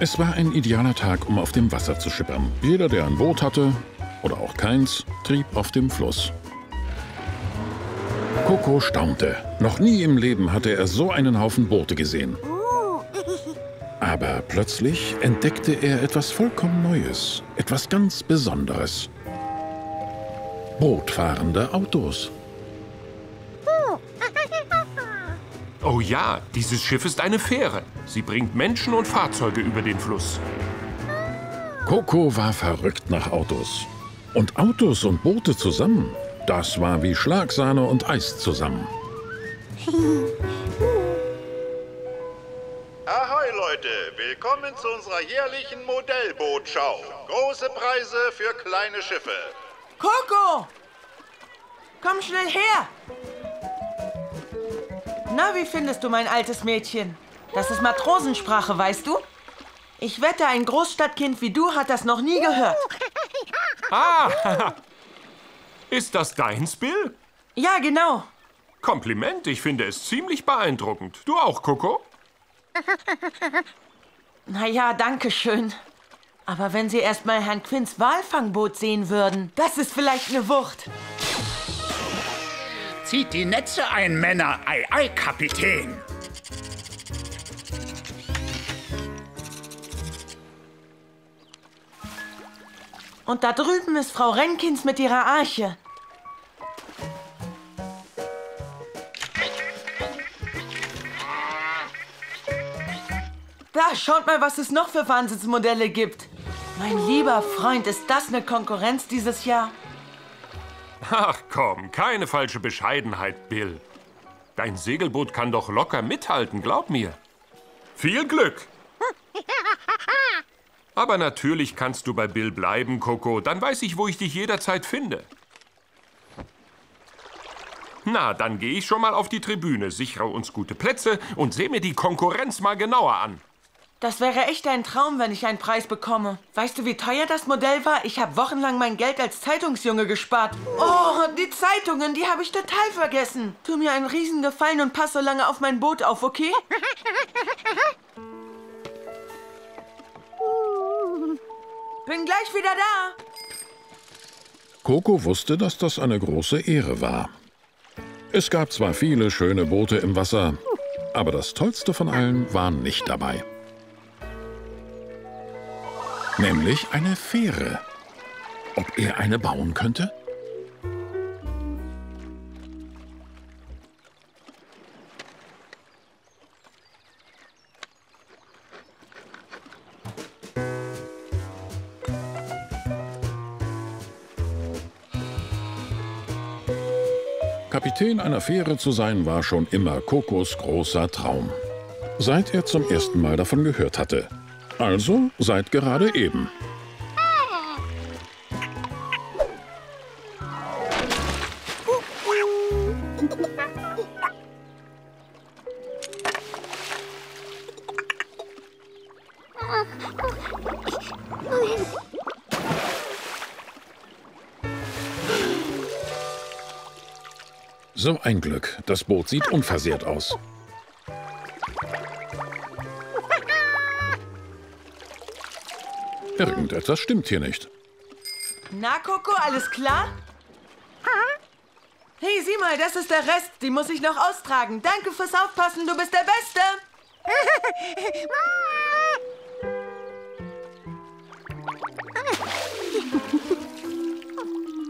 Es war ein idealer Tag, um auf dem Wasser zu schippern. Jeder, der ein Boot hatte, oder auch keins, trieb auf dem Fluss. Coco staunte. Noch nie im Leben hatte er so einen Haufen Boote gesehen. Aber plötzlich entdeckte er etwas vollkommen Neues, etwas ganz Besonderes. Bootfahrende Autos. Oh ja, dieses Schiff ist eine Fähre. Sie bringt Menschen und Fahrzeuge über den Fluss. Coco war verrückt nach Autos. Und Autos und Boote zusammen, das war wie Schlagsahne und Eis zusammen. Ahoi Leute, willkommen zu unserer jährlichen Modellbootschau. Große Preise für kleine Schiffe. Coco! Komm schnell her! Na, wie findest du mein altes Mädchen? Das ist Matrosensprache, weißt du? Ich wette, ein Großstadtkind wie du hat das noch nie gehört. Ah, ist das deins, Bill? Ja, genau. Kompliment, ich finde es ziemlich beeindruckend. Du auch, Coco? Na ja, danke schön. Aber wenn Sie erst mal Herrn Quinns Walfangboot sehen würden, das ist vielleicht eine Wucht. Zieht die Netze ein, Männer. Ei, ei, Kapitän. Und da drüben ist Frau Renkins mit ihrer Arche. Da, schaut mal, was es noch für Wahnsinnsmodelle gibt. Mein lieber Freund, ist das eine Konkurrenz dieses Jahr? Ach komm, keine falsche Bescheidenheit, Bill. Dein Segelboot kann doch locker mithalten, glaub mir. Viel Glück! Aber natürlich kannst du bei Bill bleiben, Coco. Dann weiß ich, wo ich dich jederzeit finde. Na, dann gehe ich schon mal auf die Tribüne, sichere uns gute Plätze und sehe mir die Konkurrenz mal genauer an. Das wäre echt ein Traum, wenn ich einen Preis bekomme. Weißt du, wie teuer das Modell war? Ich habe wochenlang mein Geld als Zeitungsjunge gespart. Oh, die Zeitungen, die habe ich total vergessen. Tu mir einen Riesengefallen und pass so lange auf mein Boot auf, okay? Bin gleich wieder da. Coco wusste, dass das eine große Ehre war. Es gab zwar viele schöne Boote im Wasser, aber das Tollste von allen war nicht dabei. Nämlich eine Fähre. Ob er eine bauen könnte? Kapitän einer Fähre zu sein, war schon immer Kokos großer Traum. Seit er zum ersten Mal davon gehört hatte. Also seit gerade eben. So ein Glück. Das Boot sieht unversehrt aus. Irgendetwas stimmt hier nicht. Na, Coco, alles klar? Hey, sieh mal, das ist der Rest. Die muss ich noch austragen. Danke fürs Aufpassen, du bist der Beste.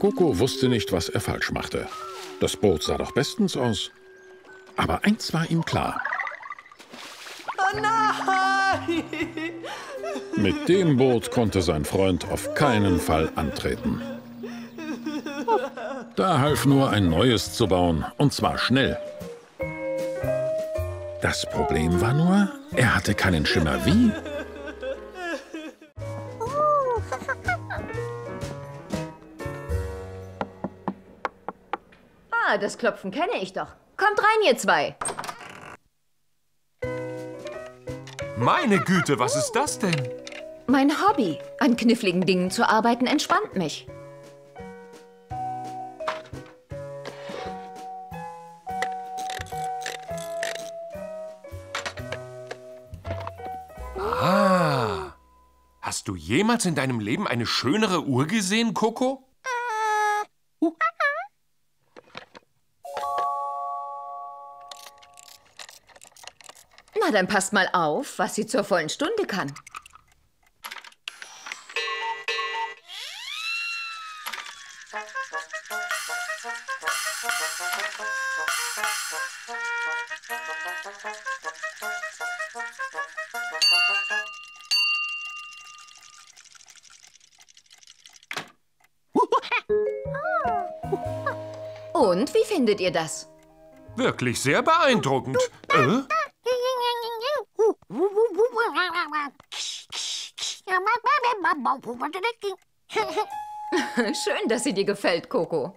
Coco wusste nicht, was er falsch machte. Das Boot sah doch bestens aus. Aber eins war ihm klar. Oh nein! Mit dem Boot konnte sein Freund auf keinen Fall antreten. Da half nur ein neues zu bauen, und zwar schnell. Das Problem war nur, er hatte keinen Schimmer wie. Ah, das Klopfen kenne ich doch. Kommt rein, ihr zwei. Meine Güte, was ist das denn? Mein Hobby. An kniffligen Dingen zu arbeiten entspannt mich. Ah, Hast du jemals in deinem Leben eine schönere Uhr gesehen, Coco? Na, dann passt mal auf, was sie zur vollen Stunde kann. Und wie findet ihr das? Wirklich sehr beeindruckend. Äh? Schön, dass sie dir gefällt, Coco.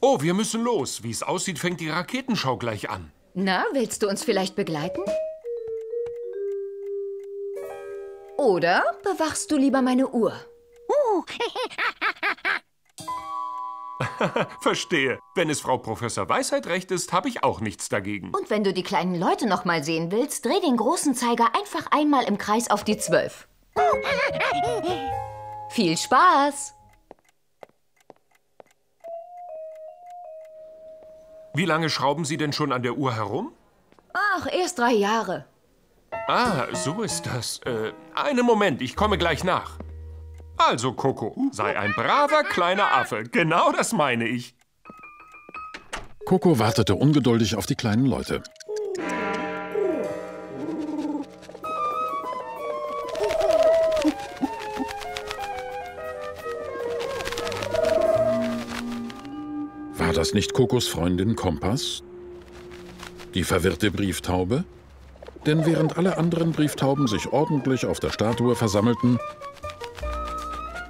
Oh, wir müssen los. Wie es aussieht, fängt die Raketenschau gleich an. Na, willst du uns vielleicht begleiten? Oder bewachst du lieber meine Uhr? Verstehe. Wenn es Frau Professor Weisheit recht ist, habe ich auch nichts dagegen. Und wenn du die kleinen Leute noch mal sehen willst, dreh den großen Zeiger einfach einmal im Kreis auf die 12. Viel Spaß! Wie lange schrauben Sie denn schon an der Uhr herum? Ach, erst drei Jahre. Ah, so ist das. Äh, einen Moment, ich komme gleich nach. Also, Coco, sei ein braver kleiner Affe. Genau das meine ich. Coco wartete ungeduldig auf die kleinen Leute. War das nicht Kokos Freundin Kompass? Die verwirrte Brieftaube? Denn während alle anderen Brieftauben sich ordentlich auf der Statue versammelten,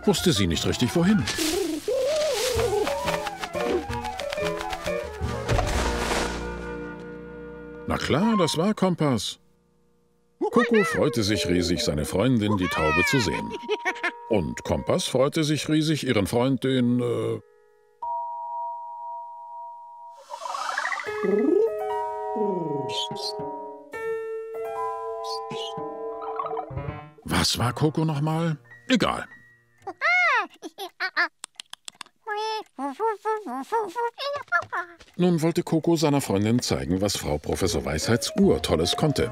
wusste sie nicht richtig wohin. Na klar, das war Kompass. Coco freute sich riesig, seine Freundin, die Taube, zu sehen. Und Kompass freute sich riesig, ihren Freund, den... Äh Was war Coco nochmal? Egal. Nun wollte Coco seiner Freundin zeigen, was Frau Professor Weisheits Uhr Tolles konnte.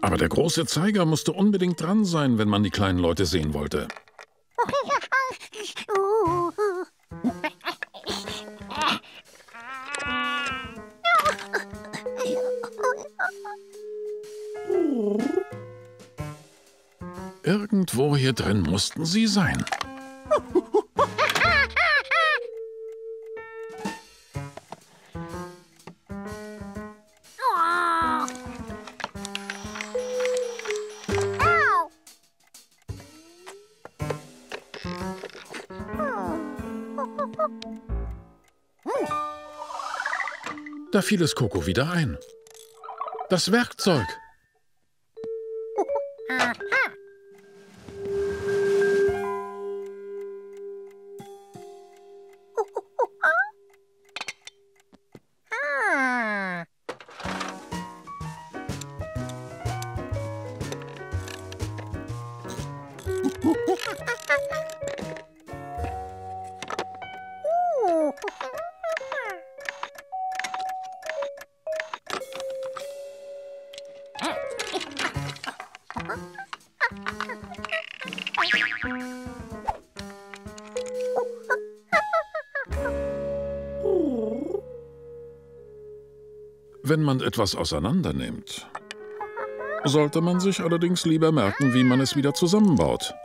Aber der große Zeiger musste unbedingt dran sein, wenn man die kleinen Leute sehen wollte. Irgendwo hier drin mussten sie sein. Da fiel es Coco wieder ein. Das Werkzeug. Wenn man etwas auseinandernimmt, sollte man sich allerdings lieber merken, wie man es wieder zusammenbaut.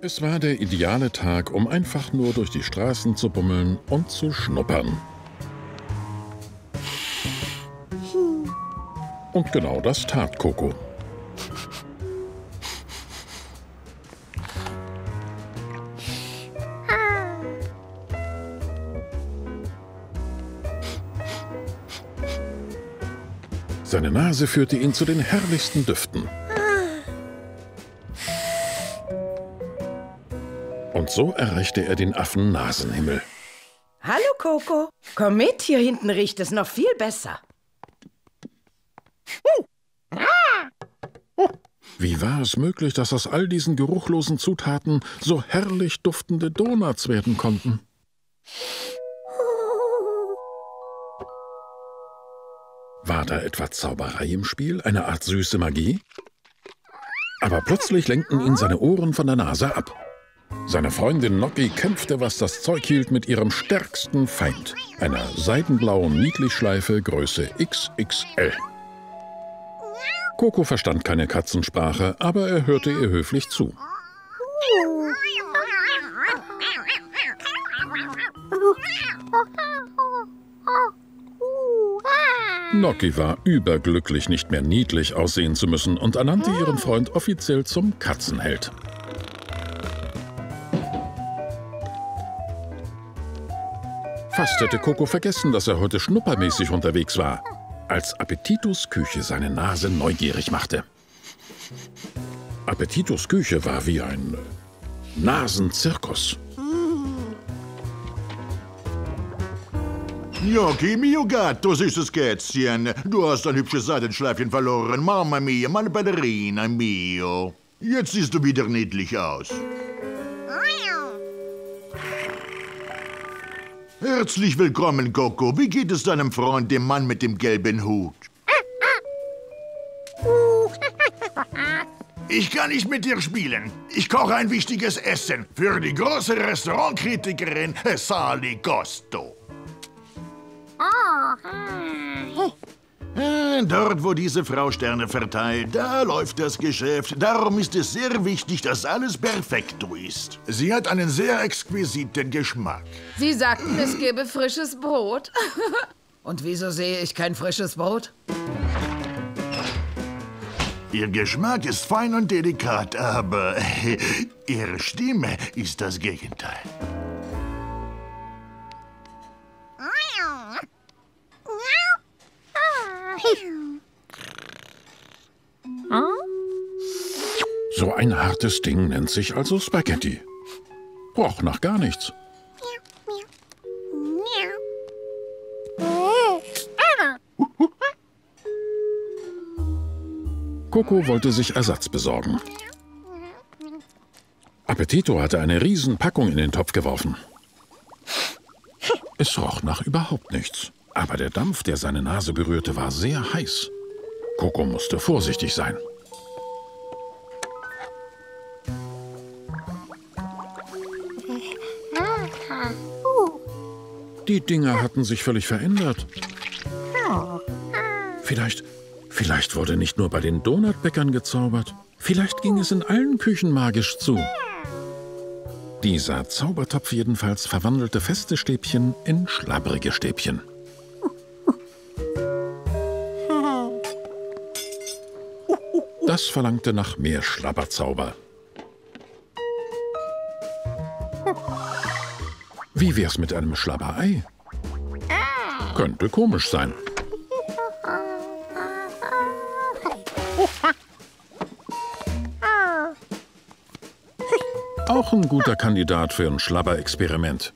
Es war der ideale Tag, um einfach nur durch die Straßen zu bummeln und zu schnuppern. Und genau das tat Coco. Seine Nase führte ihn zu den herrlichsten Düften. Und so erreichte er den Affen-Nasenhimmel. Hallo, Coco. Komm mit, hier hinten riecht es noch viel besser. Wie war es möglich, dass aus all diesen geruchlosen Zutaten so herrlich duftende Donuts werden konnten? War da etwa Zauberei im Spiel, eine Art süße Magie? Aber plötzlich lenkten ihn seine Ohren von der Nase ab. Seine Freundin Noki kämpfte, was das Zeug hielt, mit ihrem stärksten Feind, einer seidenblauen Niedlichschleife Größe XXL. Coco verstand keine Katzensprache, aber er hörte ihr höflich zu. Noki war überglücklich, nicht mehr niedlich aussehen zu müssen und ernannte ihren Freund offiziell zum Katzenheld. Fast hätte Coco vergessen, dass er heute schnuppermäßig unterwegs war, als Appetitos Küche seine Nase neugierig machte. Appetitos Küche war wie ein Nasenzirkus. Gnocchi, mio gatto, süßes Kätzchen. Du hast ein hübsches Seidenschleifchen verloren. Mamma mia, meine Ballerina, mio. Jetzt siehst du wieder niedlich aus. Herzlich willkommen, Coco. Wie geht es deinem Freund, dem Mann mit dem gelben Hut? Ich kann nicht mit dir spielen. Ich koche ein wichtiges Essen für die große Restaurantkritikerin Sali Costo. Äh, Dort, wo diese Frau Sterne verteilt, da läuft das Geschäft. Darum ist es sehr wichtig, dass alles perfekto ist. Sie hat einen sehr exquisiten Geschmack. Sie sagten, es gäbe frisches Brot. Und wieso sehe ich kein frisches Brot? Ihr Geschmack ist fein und delikat, aber ihre Stimme ist das Gegenteil. So ein hartes Ding nennt sich also Spaghetti. Roch nach gar nichts. Coco wollte sich Ersatz besorgen. Appetito hatte eine Riesenpackung in den Topf geworfen. Es roch nach überhaupt nichts. Aber der Dampf, der seine Nase berührte, war sehr heiß. Coco musste vorsichtig sein. Die Dinger hatten sich völlig verändert. Vielleicht, vielleicht wurde nicht nur bei den Donutbäckern gezaubert. Vielleicht ging es in allen Küchen magisch zu. Dieser Zaubertopf jedenfalls verwandelte feste Stäbchen in schlabbrige Stäbchen. Das verlangte nach mehr Schlabberzauber. Wie wär's mit einem Schlabberei? Könnte komisch sein. Auch ein guter Kandidat für ein Schlabberexperiment.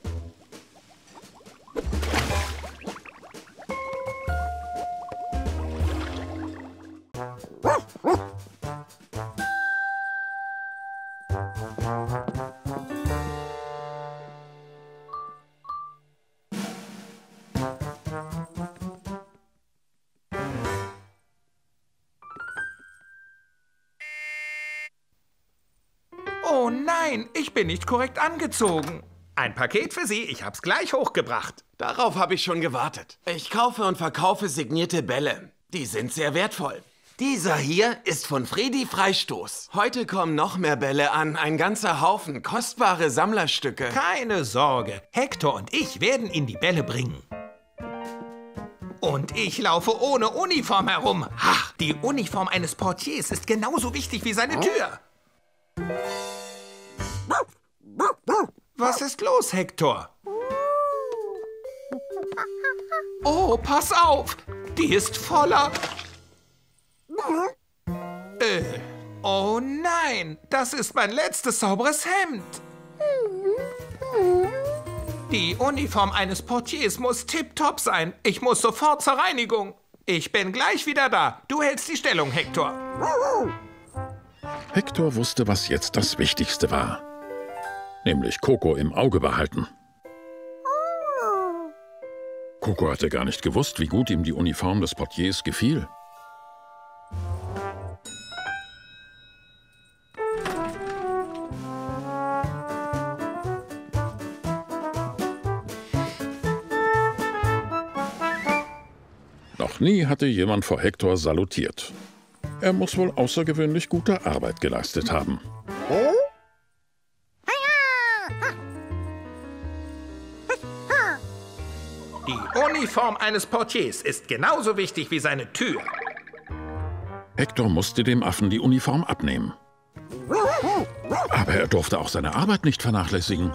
Korrekt angezogen. Ein Paket für Sie, ich hab's gleich hochgebracht. Darauf habe ich schon gewartet. Ich kaufe und verkaufe signierte Bälle. Die sind sehr wertvoll. Dieser hier ist von Fredi Freistoß. Heute kommen noch mehr Bälle an, ein ganzer Haufen kostbare Sammlerstücke. Keine Sorge, Hector und ich werden Ihnen die Bälle bringen. Und ich laufe ohne Uniform herum. Ach, die Uniform eines Portiers ist genauso wichtig wie seine Tür. Was ist los, Hector? Oh, pass auf! Die ist voller... Äh, oh nein, das ist mein letztes sauberes Hemd. Die Uniform eines Portiers muss tipptopp sein. Ich muss sofort zur Reinigung. Ich bin gleich wieder da. Du hältst die Stellung, Hector. Hector wusste, was jetzt das Wichtigste war. Nämlich Coco im Auge behalten. Coco hatte gar nicht gewusst, wie gut ihm die Uniform des Portiers gefiel. Noch nie hatte jemand vor Hector salutiert. Er muss wohl außergewöhnlich gute Arbeit geleistet haben. Uniform eines Portiers ist genauso wichtig wie seine Tür. Hector musste dem Affen die Uniform abnehmen. Aber er durfte auch seine Arbeit nicht vernachlässigen.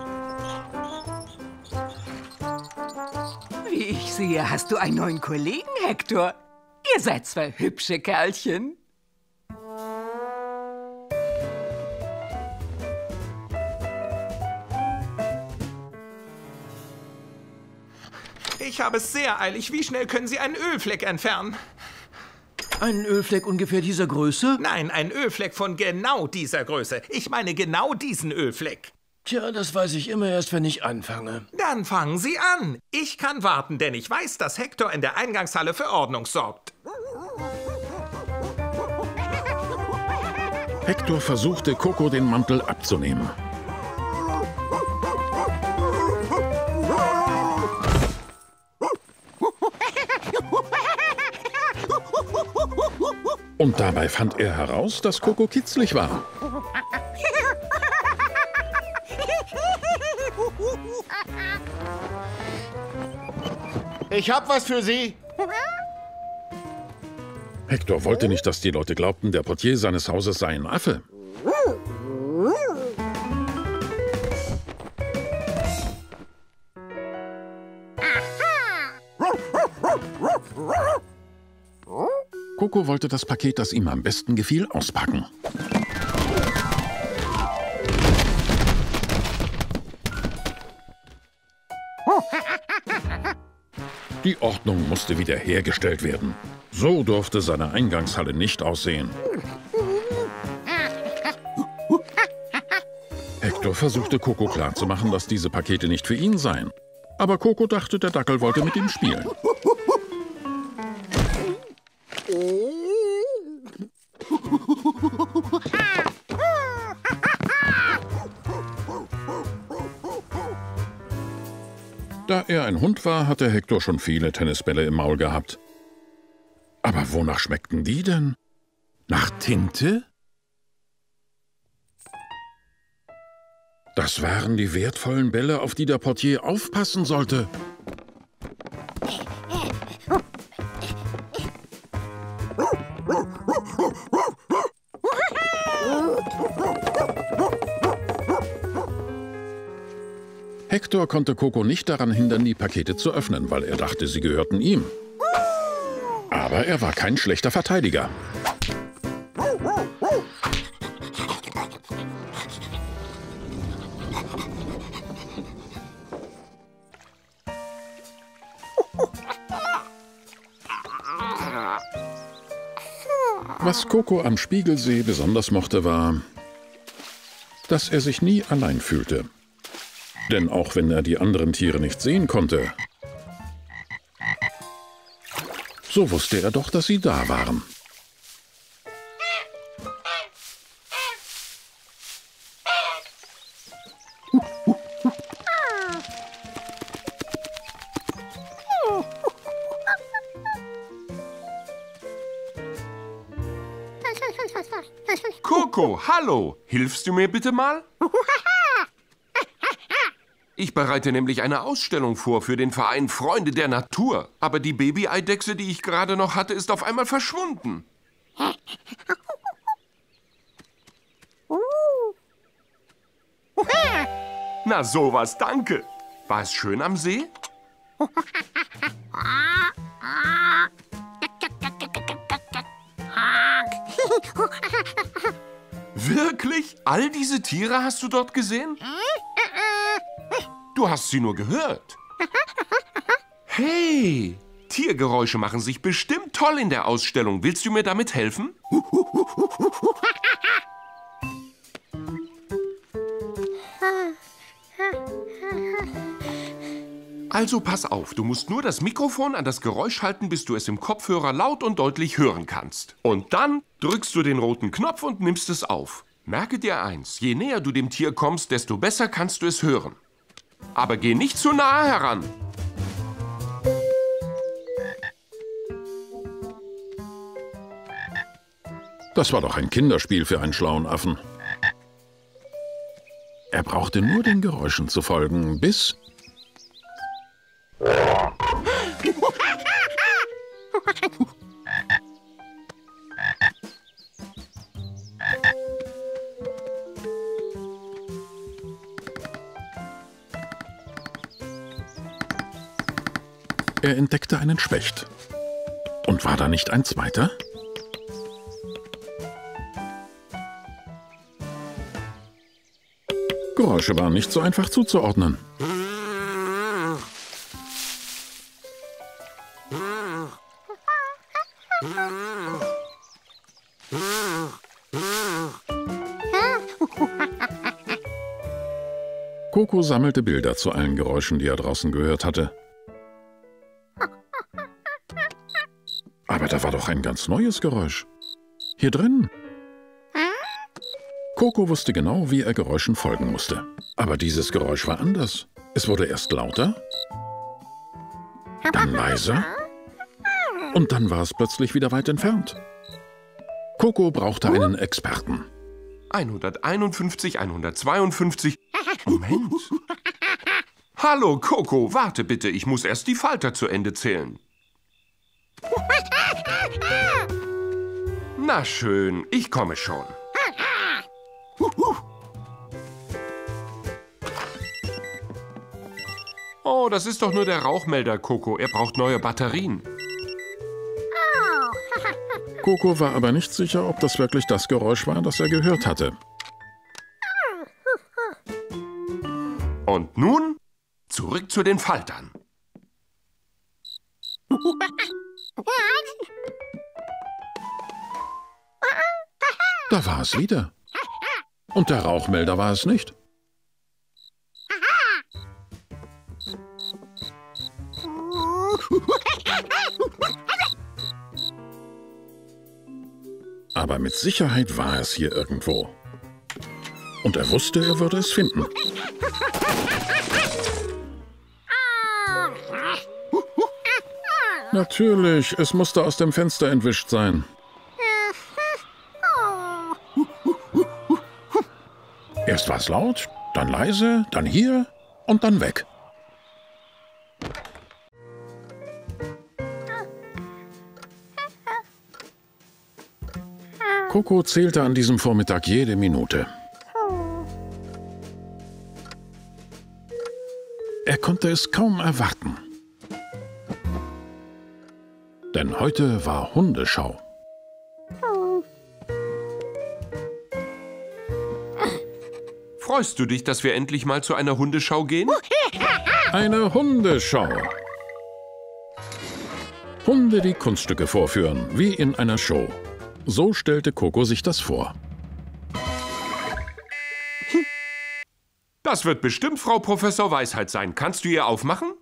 Wie ich sehe, hast du einen neuen Kollegen, Hector. Ihr seid zwei hübsche Kerlchen. Ich habe es sehr eilig. Wie schnell können Sie einen Ölfleck entfernen? Einen Ölfleck ungefähr dieser Größe? Nein, ein Ölfleck von genau dieser Größe. Ich meine genau diesen Ölfleck. Tja, das weiß ich immer erst, wenn ich anfange. Dann fangen Sie an. Ich kann warten, denn ich weiß, dass Hector in der Eingangshalle für Ordnung sorgt. Hector versuchte, Coco den Mantel abzunehmen. Und dabei fand er heraus, dass Coco kitzlig war. Ich hab was für Sie. Hector wollte nicht, dass die Leute glaubten, der Portier seines Hauses sei ein Affe. Coco wollte das Paket, das ihm am besten gefiel, auspacken. Die Ordnung musste wiederhergestellt werden. So durfte seine Eingangshalle nicht aussehen. Hector versuchte Coco klarzumachen, dass diese Pakete nicht für ihn seien. Aber Coco dachte, der Dackel wollte mit ihm spielen. Er ein Hund war, hatte Hector schon viele Tennisbälle im Maul gehabt. Aber wonach schmeckten die denn? Nach Tinte? Das waren die wertvollen Bälle, auf die der Portier aufpassen sollte. Hector konnte Coco nicht daran hindern, die Pakete zu öffnen, weil er dachte, sie gehörten ihm. Aber er war kein schlechter Verteidiger. Was Coco am Spiegelsee besonders mochte, war, dass er sich nie allein fühlte. Denn auch wenn er die anderen Tiere nicht sehen konnte, so wusste er doch, dass sie da waren. Coco, hallo. Hilfst du mir bitte mal? Ich bereite nämlich eine Ausstellung vor für den Verein Freunde der Natur. Aber die Baby-Eidechse, die ich gerade noch hatte, ist auf einmal verschwunden. Na sowas, danke. War es schön am See? Wirklich? All diese Tiere hast du dort gesehen? Du hast sie nur gehört. Hey, Tiergeräusche machen sich bestimmt toll in der Ausstellung. Willst du mir damit helfen? Also pass auf, du musst nur das Mikrofon an das Geräusch halten, bis du es im Kopfhörer laut und deutlich hören kannst. Und dann drückst du den roten Knopf und nimmst es auf. Merke dir eins, je näher du dem Tier kommst, desto besser kannst du es hören. Aber geh nicht zu nahe heran. Das war doch ein Kinderspiel für einen schlauen Affen. Er brauchte nur den Geräuschen zu folgen, bis... Er entdeckte einen Specht. Und war da nicht ein zweiter? Geräusche waren nicht so einfach zuzuordnen. Coco sammelte Bilder zu allen Geräuschen, die er draußen gehört hatte. Da war doch ein ganz neues Geräusch. Hier drin. Coco wusste genau, wie er Geräuschen folgen musste. Aber dieses Geräusch war anders. Es wurde erst lauter, dann leiser und dann war es plötzlich wieder weit entfernt. Coco brauchte einen Experten. 151, 152. Moment. Hallo, Coco, warte bitte, ich muss erst die Falter zu Ende zählen. Na schön, ich komme schon. Oh, das ist doch nur der Rauchmelder, Coco. Er braucht neue Batterien. Coco war aber nicht sicher, ob das wirklich das Geräusch war, das er gehört hatte. Und nun zurück zu den Faltern. Da war es wieder. Und der Rauchmelder war es nicht. Aber mit Sicherheit war es hier irgendwo. Und er wusste, er würde es finden. Natürlich, es musste aus dem Fenster entwischt sein. Erst war es laut, dann leise, dann hier und dann weg. Coco zählte an diesem Vormittag jede Minute. Er konnte es kaum erwarten. Denn heute war Hundeschau. Freust du dich, dass wir endlich mal zu einer Hundeschau gehen? Eine Hundeschau. Hunde, die Kunststücke vorführen, wie in einer Show. So stellte Coco sich das vor. Das wird bestimmt Frau Professor Weisheit sein. Kannst du ihr aufmachen?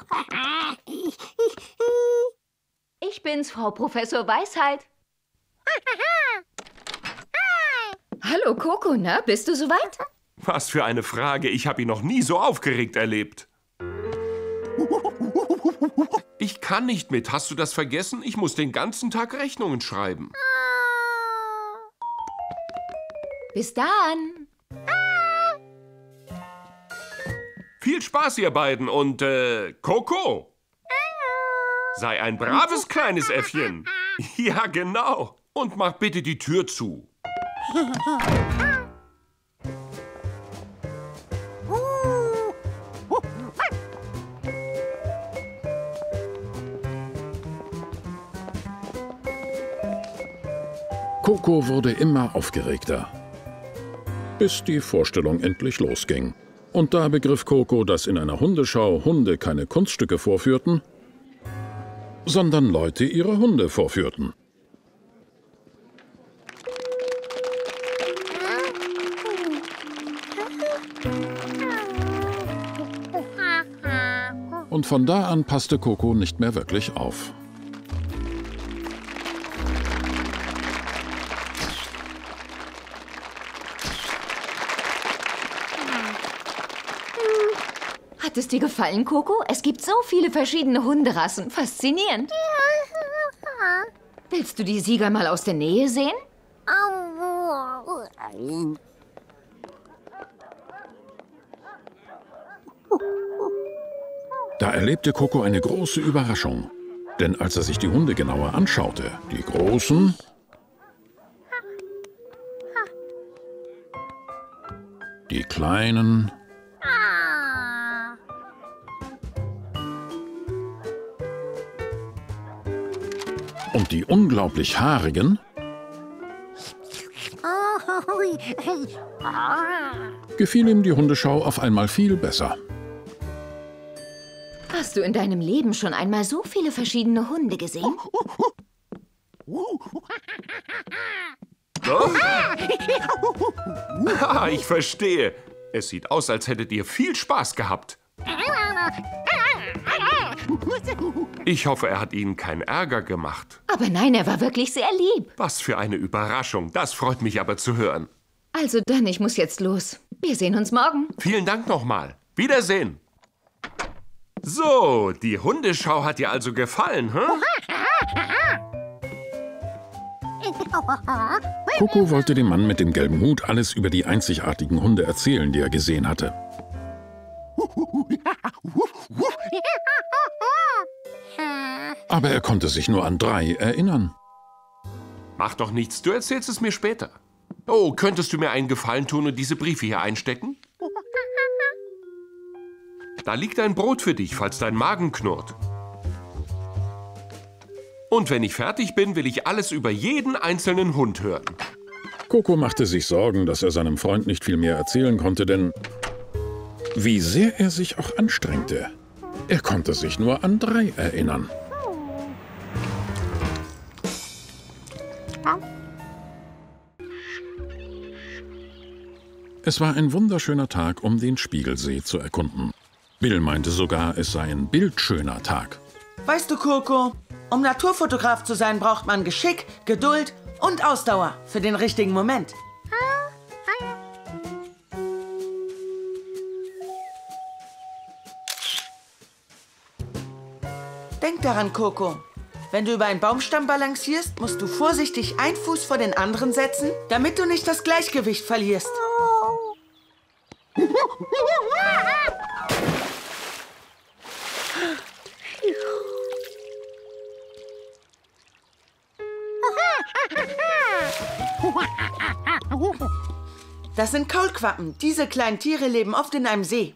Ich bin's, Frau Professor Weisheit. Hallo, Coco, na, bist du soweit? Was für eine Frage. Ich habe ihn noch nie so aufgeregt erlebt. Ich kann nicht mit. Hast du das vergessen? Ich muss den ganzen Tag Rechnungen schreiben. Bis dann. Viel Spaß, ihr beiden. Und, äh, Coco. Sei ein braves kleines Äffchen. Ja, genau. Und mach bitte die Tür zu. Coco wurde immer aufgeregter. Bis die Vorstellung endlich losging Und da begriff Coco, dass in einer Hundeschau Hunde keine Kunststücke vorführten, sondern Leute ihre Hunde vorführten. Und von da an passte Coco nicht mehr wirklich auf. Es dir gefallen, Coco? Es gibt so viele verschiedene Hunderassen. Faszinierend. Willst du die Sieger mal aus der Nähe sehen? Da erlebte Coco eine große Überraschung. Denn als er sich die Hunde genauer anschaute, die großen, die kleinen und die unglaublich haarigen, gefiel ihm die Hundeschau auf einmal viel besser. Hast du in deinem Leben schon einmal so viele verschiedene Hunde gesehen? Doch? Ah, ich verstehe. Es sieht aus, als hättet ihr viel Spaß gehabt. Ich hoffe, er hat Ihnen keinen Ärger gemacht. Aber nein, er war wirklich sehr lieb. Was für eine Überraschung. Das freut mich aber zu hören. Also dann, ich muss jetzt los. Wir sehen uns morgen. Vielen Dank nochmal. Wiedersehen. So, die Hundeschau hat dir also gefallen, hm? Coco wollte dem Mann mit dem gelben Hut alles über die einzigartigen Hunde erzählen, die er gesehen hatte. Aber er konnte sich nur an drei erinnern. Mach doch nichts, du erzählst es mir später. Oh, könntest du mir einen Gefallen tun und diese Briefe hier einstecken? Da liegt ein Brot für dich, falls dein Magen knurrt. Und wenn ich fertig bin, will ich alles über jeden einzelnen Hund hören. Coco machte sich Sorgen, dass er seinem Freund nicht viel mehr erzählen konnte, denn wie sehr er sich auch anstrengte, er konnte sich nur an drei erinnern. Es war ein wunderschöner Tag, um den Spiegelsee zu erkunden. Bill meinte sogar, es sei ein bildschöner Tag. Weißt du, Coco, um Naturfotograf zu sein, braucht man Geschick, Geduld und Ausdauer für den richtigen Moment. Denk daran, Coco. Wenn du über einen Baumstamm balancierst, musst du vorsichtig einen Fuß vor den anderen setzen, damit du nicht das Gleichgewicht verlierst. Das sind Kaulquappen. Diese kleinen Tiere leben oft in einem See.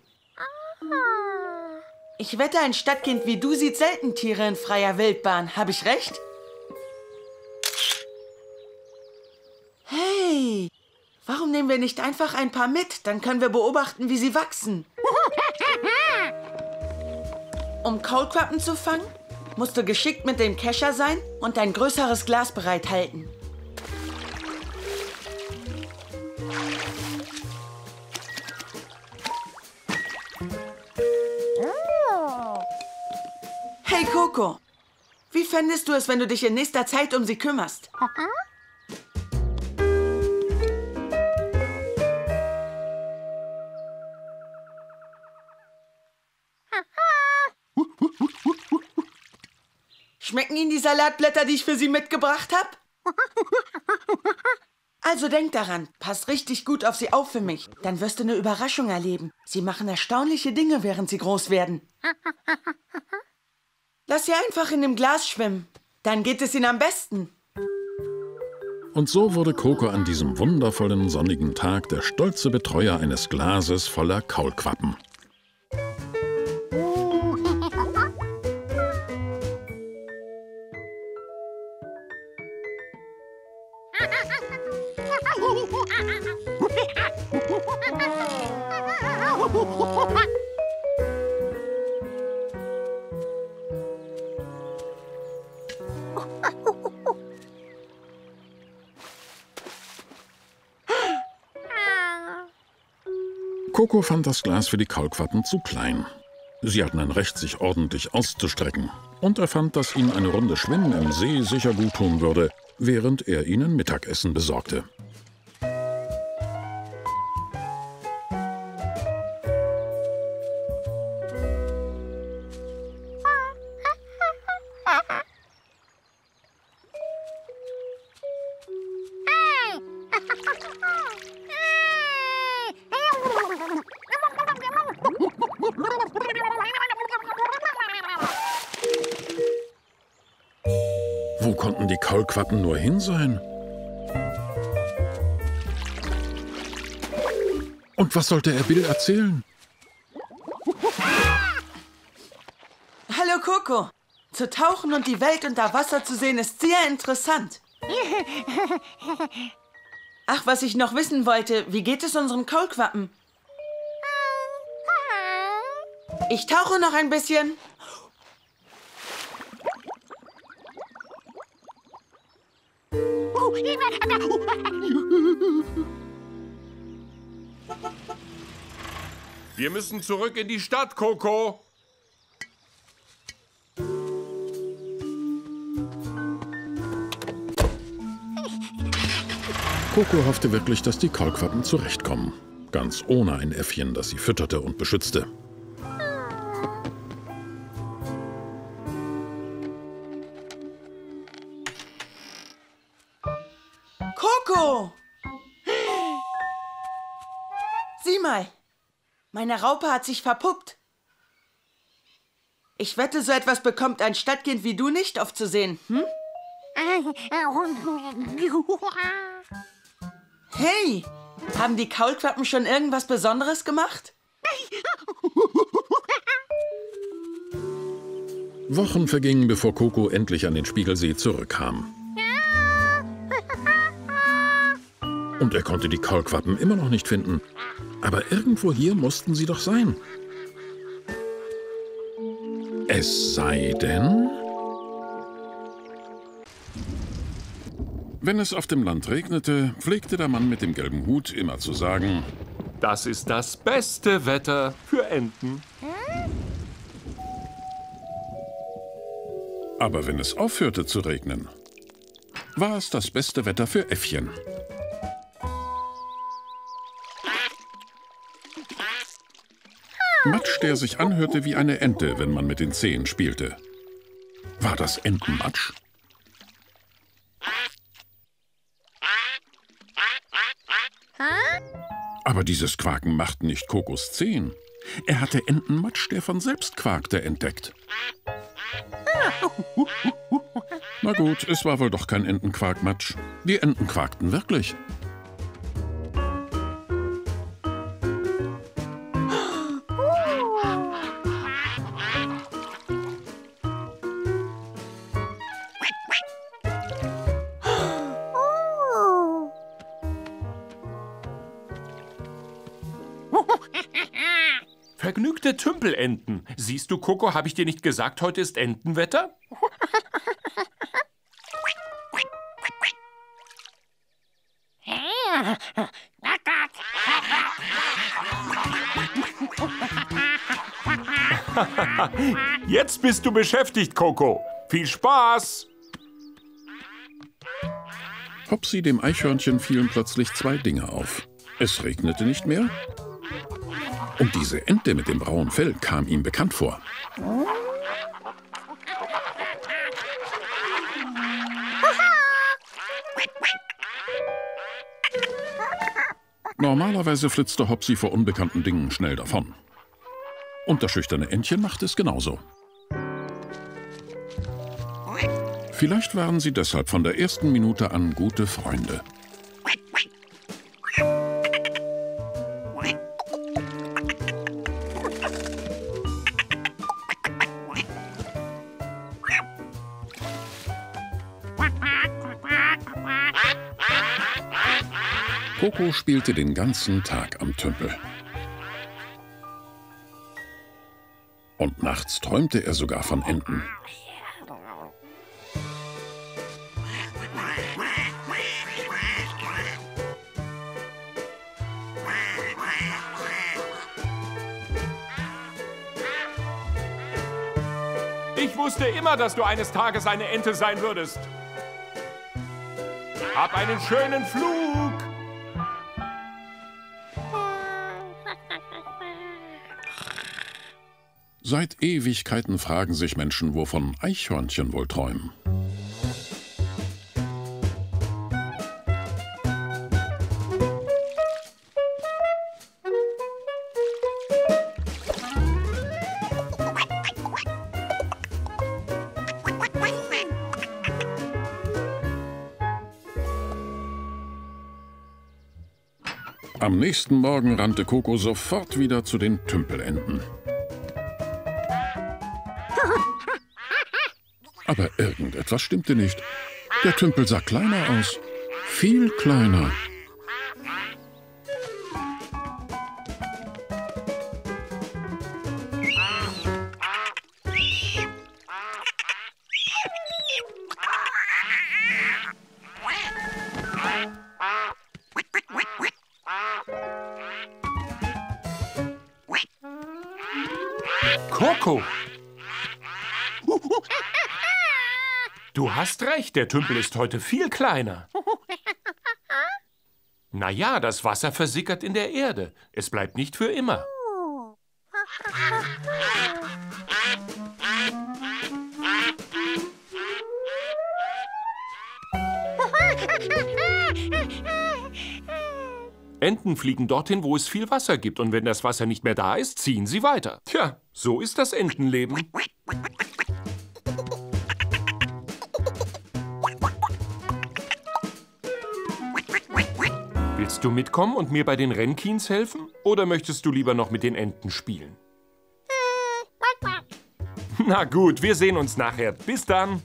Ich wette, ein Stadtkind wie du sieht selten Tiere in freier Wildbahn. Habe ich recht? Hey, warum nehmen wir nicht einfach ein paar mit? Dann können wir beobachten, wie sie wachsen. Um Kaulquappen zu fangen, musst du geschickt mit dem Kescher sein und ein größeres Glas bereithalten. Hey Coco, wie fändest du es, wenn du dich in nächster Zeit um sie kümmerst? Schmecken Ihnen die Salatblätter, die ich für Sie mitgebracht habe? Also denk daran, pass richtig gut auf sie auf für mich. Dann wirst du eine Überraschung erleben. Sie machen erstaunliche Dinge, während sie groß werden. Lass sie einfach in dem Glas schwimmen. Dann geht es ihnen am besten. Und so wurde Coco an diesem wundervollen sonnigen Tag der stolze Betreuer eines Glases voller Kaulquappen. Coco fand das Glas für die Kaulquappen zu klein. Sie hatten ein Recht, sich ordentlich auszustrecken. Und er fand, dass ihnen eine Runde Schwimmen im See sicher gut tun würde, während er ihnen Mittagessen besorgte. Kaulquappen nur hin sein? Und was sollte er Bill erzählen? Hallo Coco. Zu tauchen und die Welt unter Wasser zu sehen ist sehr interessant. Ach, was ich noch wissen wollte, wie geht es unseren Kaulquappen? Ich tauche noch ein bisschen. Wir müssen zurück in die Stadt, Coco. Coco hoffte wirklich, dass die Kaulquappen zurechtkommen. Ganz ohne ein Äffchen, das sie fütterte und beschützte. Meine Raupe hat sich verpuppt. Ich wette, so etwas bekommt ein Stadtkind wie du nicht oft zu sehen. Hm? Hey, haben die Kaulquappen schon irgendwas Besonderes gemacht? Wochen vergingen, bevor Coco endlich an den Spiegelsee zurückkam. Und er konnte die Kaulquappen immer noch nicht finden. Aber irgendwo hier mussten sie doch sein. Es sei denn... Wenn es auf dem Land regnete, pflegte der Mann mit dem gelben Hut immer zu sagen, Das ist das beste Wetter für Enten. aber wenn es aufhörte zu regnen, war es das beste Wetter für Äffchen. Matsch, der sich anhörte wie eine Ente, wenn man mit den Zehen spielte. War das Entenmatsch? Aber dieses Quaken macht nicht Kokos Zehen. Er hatte Entenmatsch, der von selbst quakte, entdeckt. Na gut, es war wohl doch kein Entenquakmatsch. Die Enten quakten wirklich. Tümpelenten. Siehst du, Coco, habe ich dir nicht gesagt, heute ist Entenwetter? Jetzt bist du beschäftigt, Coco. Viel Spaß! Hopsi, dem Eichhörnchen, fielen plötzlich zwei Dinge auf. Es regnete nicht mehr. Und diese Ente mit dem braunen Fell kam ihm bekannt vor. Normalerweise flitzte Hopsi vor unbekannten Dingen schnell davon. Und das schüchterne Entchen macht es genauso. Vielleicht waren sie deshalb von der ersten Minute an gute Freunde. Coco spielte den ganzen Tag am Tümpel. Und nachts träumte er sogar von Enten. Ich wusste immer, dass du eines Tages eine Ente sein würdest. Hab einen schönen Flug! Seit Ewigkeiten fragen sich Menschen, wovon Eichhörnchen wohl träumen. Am nächsten Morgen rannte Coco sofort wieder zu den Tümpelenten. Aber irgendetwas stimmte nicht. Der Tümpel sah kleiner aus. Viel kleiner. Recht, der Tümpel ist heute viel kleiner. Na ja, das Wasser versickert in der Erde. Es bleibt nicht für immer. Enten fliegen dorthin, wo es viel Wasser gibt. Und wenn das Wasser nicht mehr da ist, ziehen sie weiter. Tja, so ist das Entenleben. Willst du mitkommen und mir bei den Rennkins helfen? Oder möchtest du lieber noch mit den Enten spielen? Na gut, wir sehen uns nachher. Bis dann.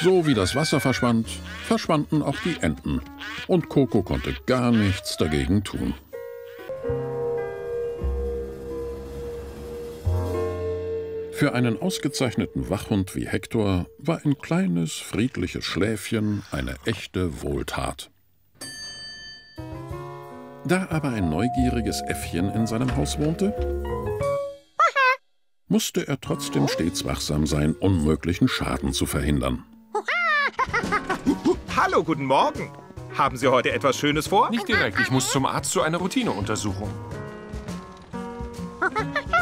So wie das Wasser verschwand, verschwanden auch die Enten. Und Coco konnte gar nichts dagegen tun. Für einen ausgezeichneten Wachhund wie Hector war ein kleines, friedliches Schläfchen eine echte Wohltat. Da aber ein neugieriges Äffchen in seinem Haus wohnte, musste er trotzdem stets wachsam sein, unmöglichen Schaden zu verhindern. Hallo, guten Morgen. Haben Sie heute etwas Schönes vor? Nicht direkt, ich muss zum Arzt zu einer Routineuntersuchung.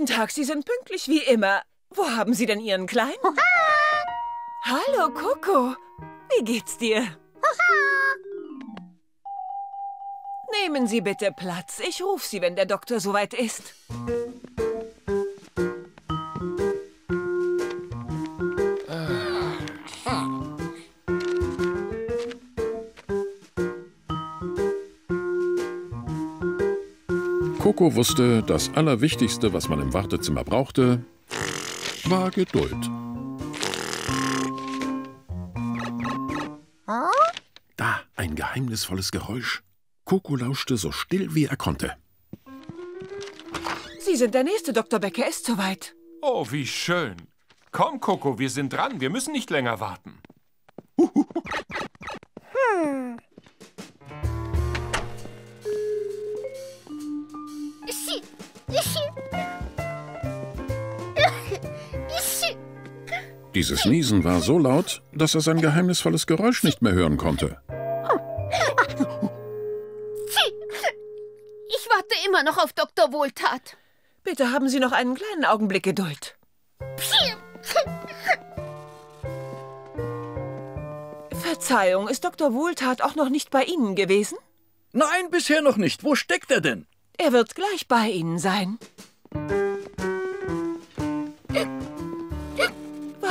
Guten Tag, Sie sind pünktlich wie immer. Wo haben Sie denn Ihren Kleinen? Hallo, Coco. Wie geht's dir? Nehmen Sie bitte Platz. Ich rufe Sie, wenn der Doktor soweit ist. Coco wusste, das Allerwichtigste, was man im Wartezimmer brauchte, war Geduld. Da ein geheimnisvolles Geräusch. Coco lauschte so still, wie er konnte. Sie sind der nächste, Dr. Becker ist soweit. Oh, wie schön. Komm, Coco, wir sind dran. Wir müssen nicht länger warten. Hm. Dieses Niesen war so laut, dass er sein geheimnisvolles Geräusch nicht mehr hören konnte. Ich warte immer noch auf Dr. Wohltat. Bitte haben Sie noch einen kleinen Augenblick Geduld. Verzeihung, ist Dr. Wohltat auch noch nicht bei Ihnen gewesen? Nein, bisher noch nicht. Wo steckt er denn? Er wird gleich bei Ihnen sein.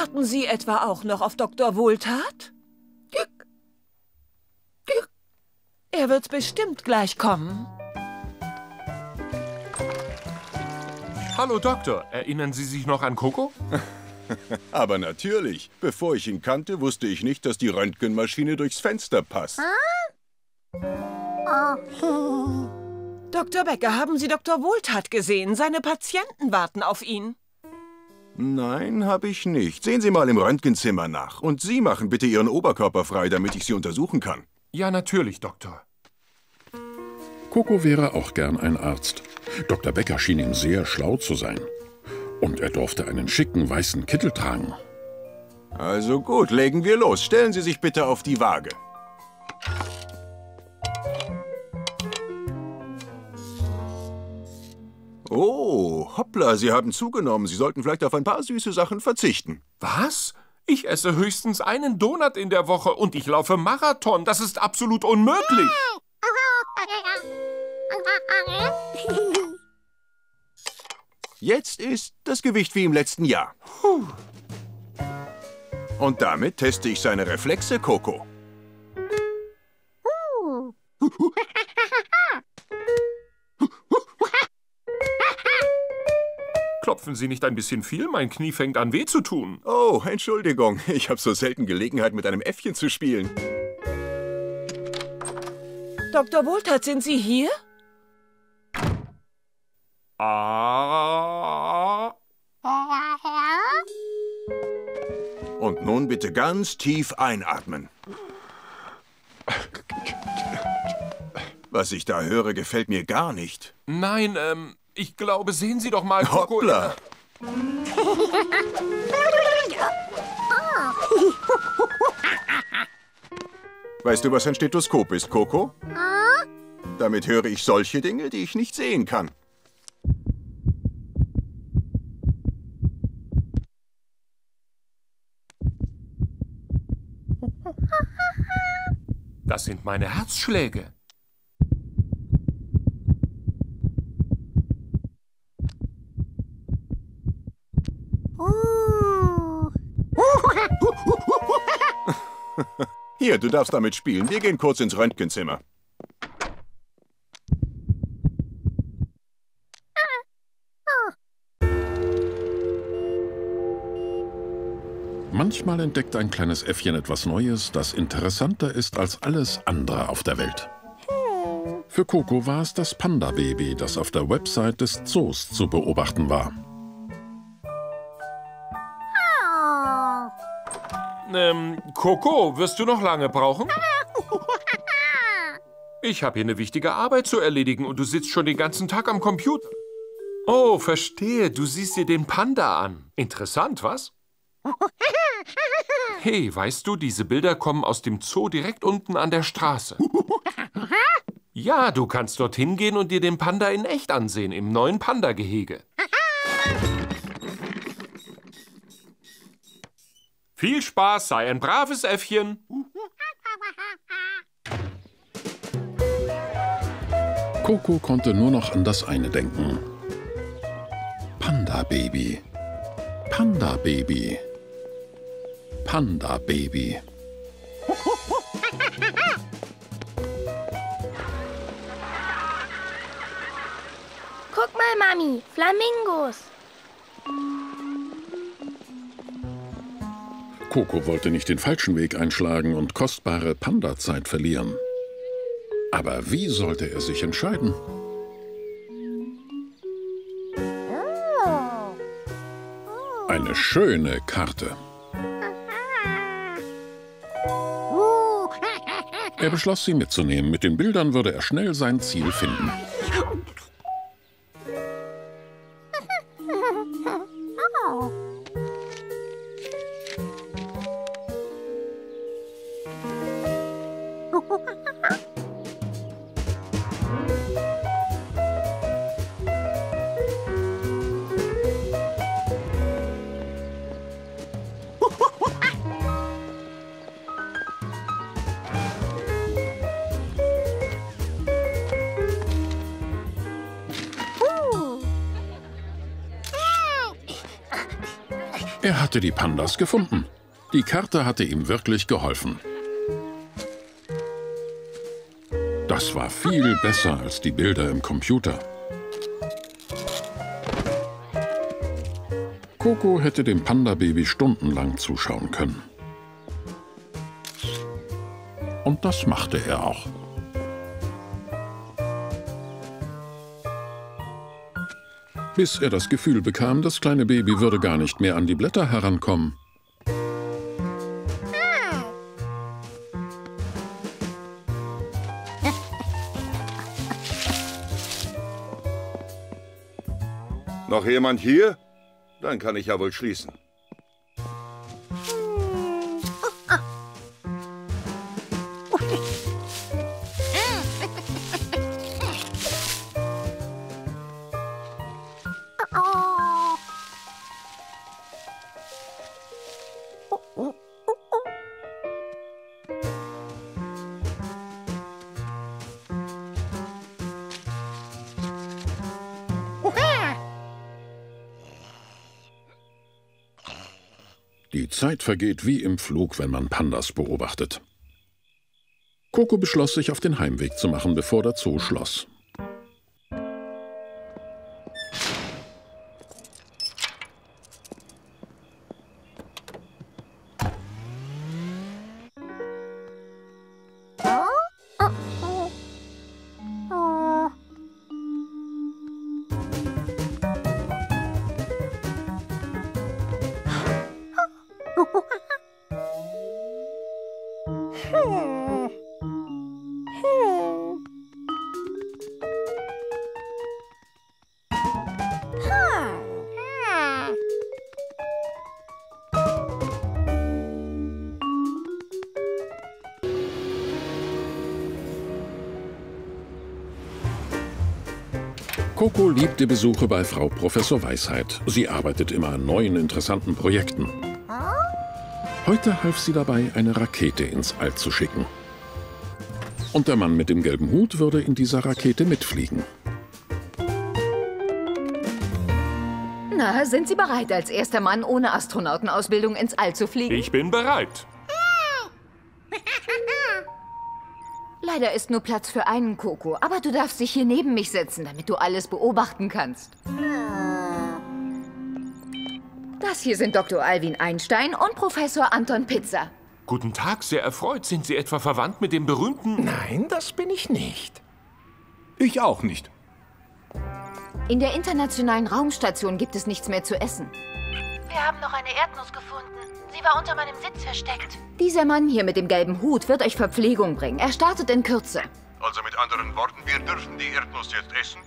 Warten Sie etwa auch noch auf Dr. Wohltat? Er wird bestimmt gleich kommen. Hallo, Doktor. Erinnern Sie sich noch an Coco? Aber natürlich. Bevor ich ihn kannte, wusste ich nicht, dass die Röntgenmaschine durchs Fenster passt. Dr. Becker, haben Sie Dr. Wohltat gesehen? Seine Patienten warten auf ihn. Nein, habe ich nicht. Sehen Sie mal im Röntgenzimmer nach. Und Sie machen bitte Ihren Oberkörper frei, damit ich Sie untersuchen kann. Ja, natürlich, Doktor. Coco wäre auch gern ein Arzt. Dr. Becker schien ihm sehr schlau zu sein. Und er durfte einen schicken weißen Kittel tragen. Also gut, legen wir los. Stellen Sie sich bitte auf die Waage. Oh, hoppla, Sie haben zugenommen. Sie sollten vielleicht auf ein paar süße Sachen verzichten. Was? Ich esse höchstens einen Donut in der Woche und ich laufe Marathon. Das ist absolut unmöglich. Jetzt ist das Gewicht wie im letzten Jahr. Und damit teste ich seine Reflexe, Coco. Klopfen Sie nicht ein bisschen viel? Mein Knie fängt an weh zu tun. Oh, Entschuldigung. Ich habe so selten Gelegenheit, mit einem Äffchen zu spielen. Dr. Wohltat, sind Sie hier? Ah. Und nun bitte ganz tief einatmen. Was ich da höre, gefällt mir gar nicht. Nein, ähm, ich glaube, sehen Sie doch mal, Coco. Hoppla. Weißt du, was ein Stethoskop ist, Coco? Damit höre ich solche Dinge, die ich nicht sehen kann. Das sind meine Herzschläge. Hier, du darfst damit spielen. Wir gehen kurz ins Röntgenzimmer. Manchmal entdeckt ein kleines Äffchen etwas Neues, das interessanter ist als alles andere auf der Welt. Für Coco war es das Panda-Baby, das auf der Website des Zoos zu beobachten war. Ähm, Coco, wirst du noch lange brauchen? Ich habe hier eine wichtige Arbeit zu erledigen und du sitzt schon den ganzen Tag am Computer. Oh, verstehe. Du siehst dir den Panda an. Interessant, was? Hey, weißt du, diese Bilder kommen aus dem Zoo direkt unten an der Straße. Ja, du kannst dorthin gehen und dir den Panda in echt ansehen, im neuen Panda-Gehege. Viel Spaß, sei ein braves Äffchen. Coco konnte nur noch an das eine denken. Panda-Baby. Panda-Baby. Panda-Baby. Guck mal, Mami, Flamingos. Coco wollte nicht den falschen Weg einschlagen und kostbare Panda-Zeit verlieren. Aber wie sollte er sich entscheiden? Eine schöne Karte. Er beschloss, sie mitzunehmen. Mit den Bildern würde er schnell sein Ziel finden. Pandas gefunden. Die Karte hatte ihm wirklich geholfen. Das war viel besser als die Bilder im Computer. Coco hätte dem Panda-Baby stundenlang zuschauen können. Und das machte er auch. Bis er das Gefühl bekam, das kleine Baby würde gar nicht mehr an die Blätter herankommen. Noch jemand hier? Dann kann ich ja wohl schließen. Vergeht wie im Flug, wenn man Pandas beobachtet. Coco beschloss, sich auf den Heimweg zu machen, bevor der Zoo schloss. Coco liebte Besuche bei Frau Professor Weisheit. Sie arbeitet immer an neuen, interessanten Projekten. Heute half sie dabei, eine Rakete ins All zu schicken. Und der Mann mit dem gelben Hut würde in dieser Rakete mitfliegen. Na, sind Sie bereit, als erster Mann ohne Astronautenausbildung ins All zu fliegen? Ich bin bereit. Leider ist nur Platz für einen Coco, aber du darfst dich hier neben mich setzen, damit du alles beobachten kannst. Das hier sind Dr. Alwin Einstein und Professor Anton Pizza. Guten Tag, sehr erfreut. Sind Sie etwa verwandt mit dem berühmten... Nein, das bin ich nicht. Ich auch nicht. In der internationalen Raumstation gibt es nichts mehr zu essen. Wir haben noch eine Erdnuss gefunden. Sie war unter meinem Sitz versteckt. Dieser Mann hier mit dem gelben Hut wird euch Verpflegung bringen. Er startet in Kürze. Also mit anderen Worten, wir dürfen die Erdnuss jetzt essen?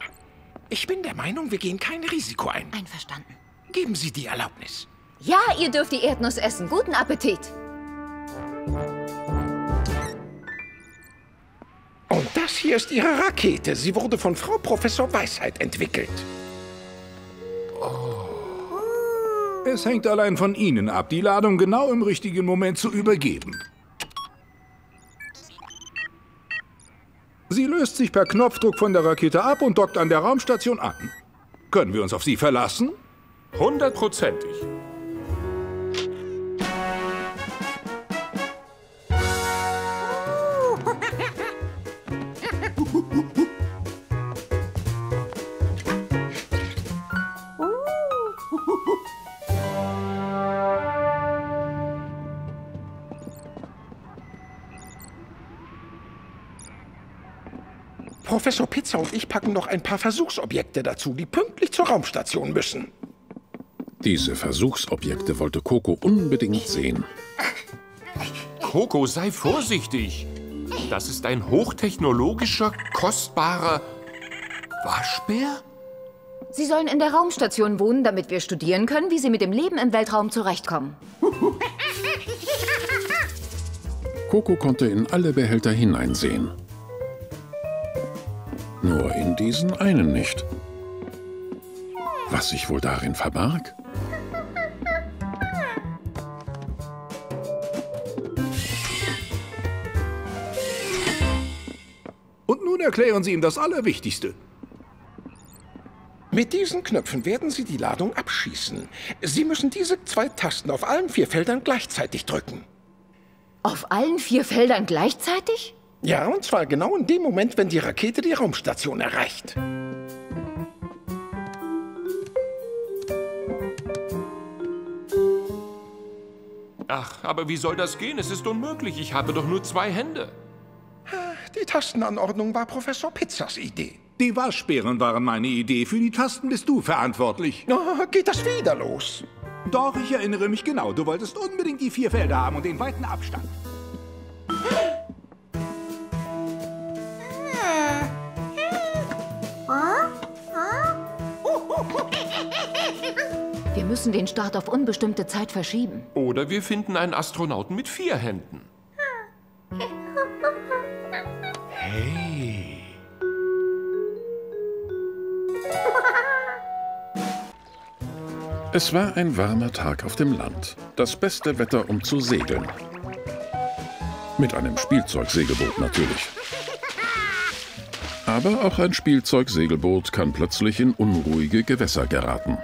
Ich bin der Meinung, wir gehen kein Risiko ein. Einverstanden. Geben Sie die Erlaubnis. Ja, ihr dürft die Erdnuss essen. Guten Appetit. Und das hier ist Ihre Rakete. Sie wurde von Frau Professor Weisheit entwickelt. Es hängt allein von Ihnen ab, die Ladung genau im richtigen Moment zu übergeben. Sie löst sich per Knopfdruck von der Rakete ab und dockt an der Raumstation an. Können wir uns auf Sie verlassen? Hundertprozentig. Professor Pizza und ich packen noch ein paar Versuchsobjekte dazu, die pünktlich zur Raumstation müssen. Diese Versuchsobjekte wollte Coco unbedingt sehen. Coco, sei vorsichtig. Das ist ein hochtechnologischer, kostbarer Waschbär? Sie sollen in der Raumstation wohnen, damit wir studieren können, wie sie mit dem Leben im Weltraum zurechtkommen. Coco konnte in alle Behälter hineinsehen. Nur in diesen einen nicht. Was sich wohl darin verbarg? Und nun erklären Sie ihm das Allerwichtigste. Mit diesen Knöpfen werden Sie die Ladung abschießen. Sie müssen diese zwei Tasten auf allen vier Feldern gleichzeitig drücken. Auf allen vier Feldern gleichzeitig? Ja, und zwar genau in dem Moment, wenn die Rakete die Raumstation erreicht. Ach, aber wie soll das gehen? Es ist unmöglich. Ich habe doch nur zwei Hände. Die Tastenanordnung war Professor Pizzas Idee. Die Waschbären waren meine Idee. Für die Tasten bist du verantwortlich. Oh, geht das wieder los? Doch, ich erinnere mich genau. Du wolltest unbedingt die vier Felder haben und den weiten Abstand. Wir müssen den Start auf unbestimmte Zeit verschieben. Oder wir finden einen Astronauten mit vier Händen. Hey. Es war ein warmer Tag auf dem Land. Das beste Wetter, um zu segeln. Mit einem Spielzeugsegelboot natürlich. Aber auch ein Spielzeugsegelboot kann plötzlich in unruhige Gewässer geraten.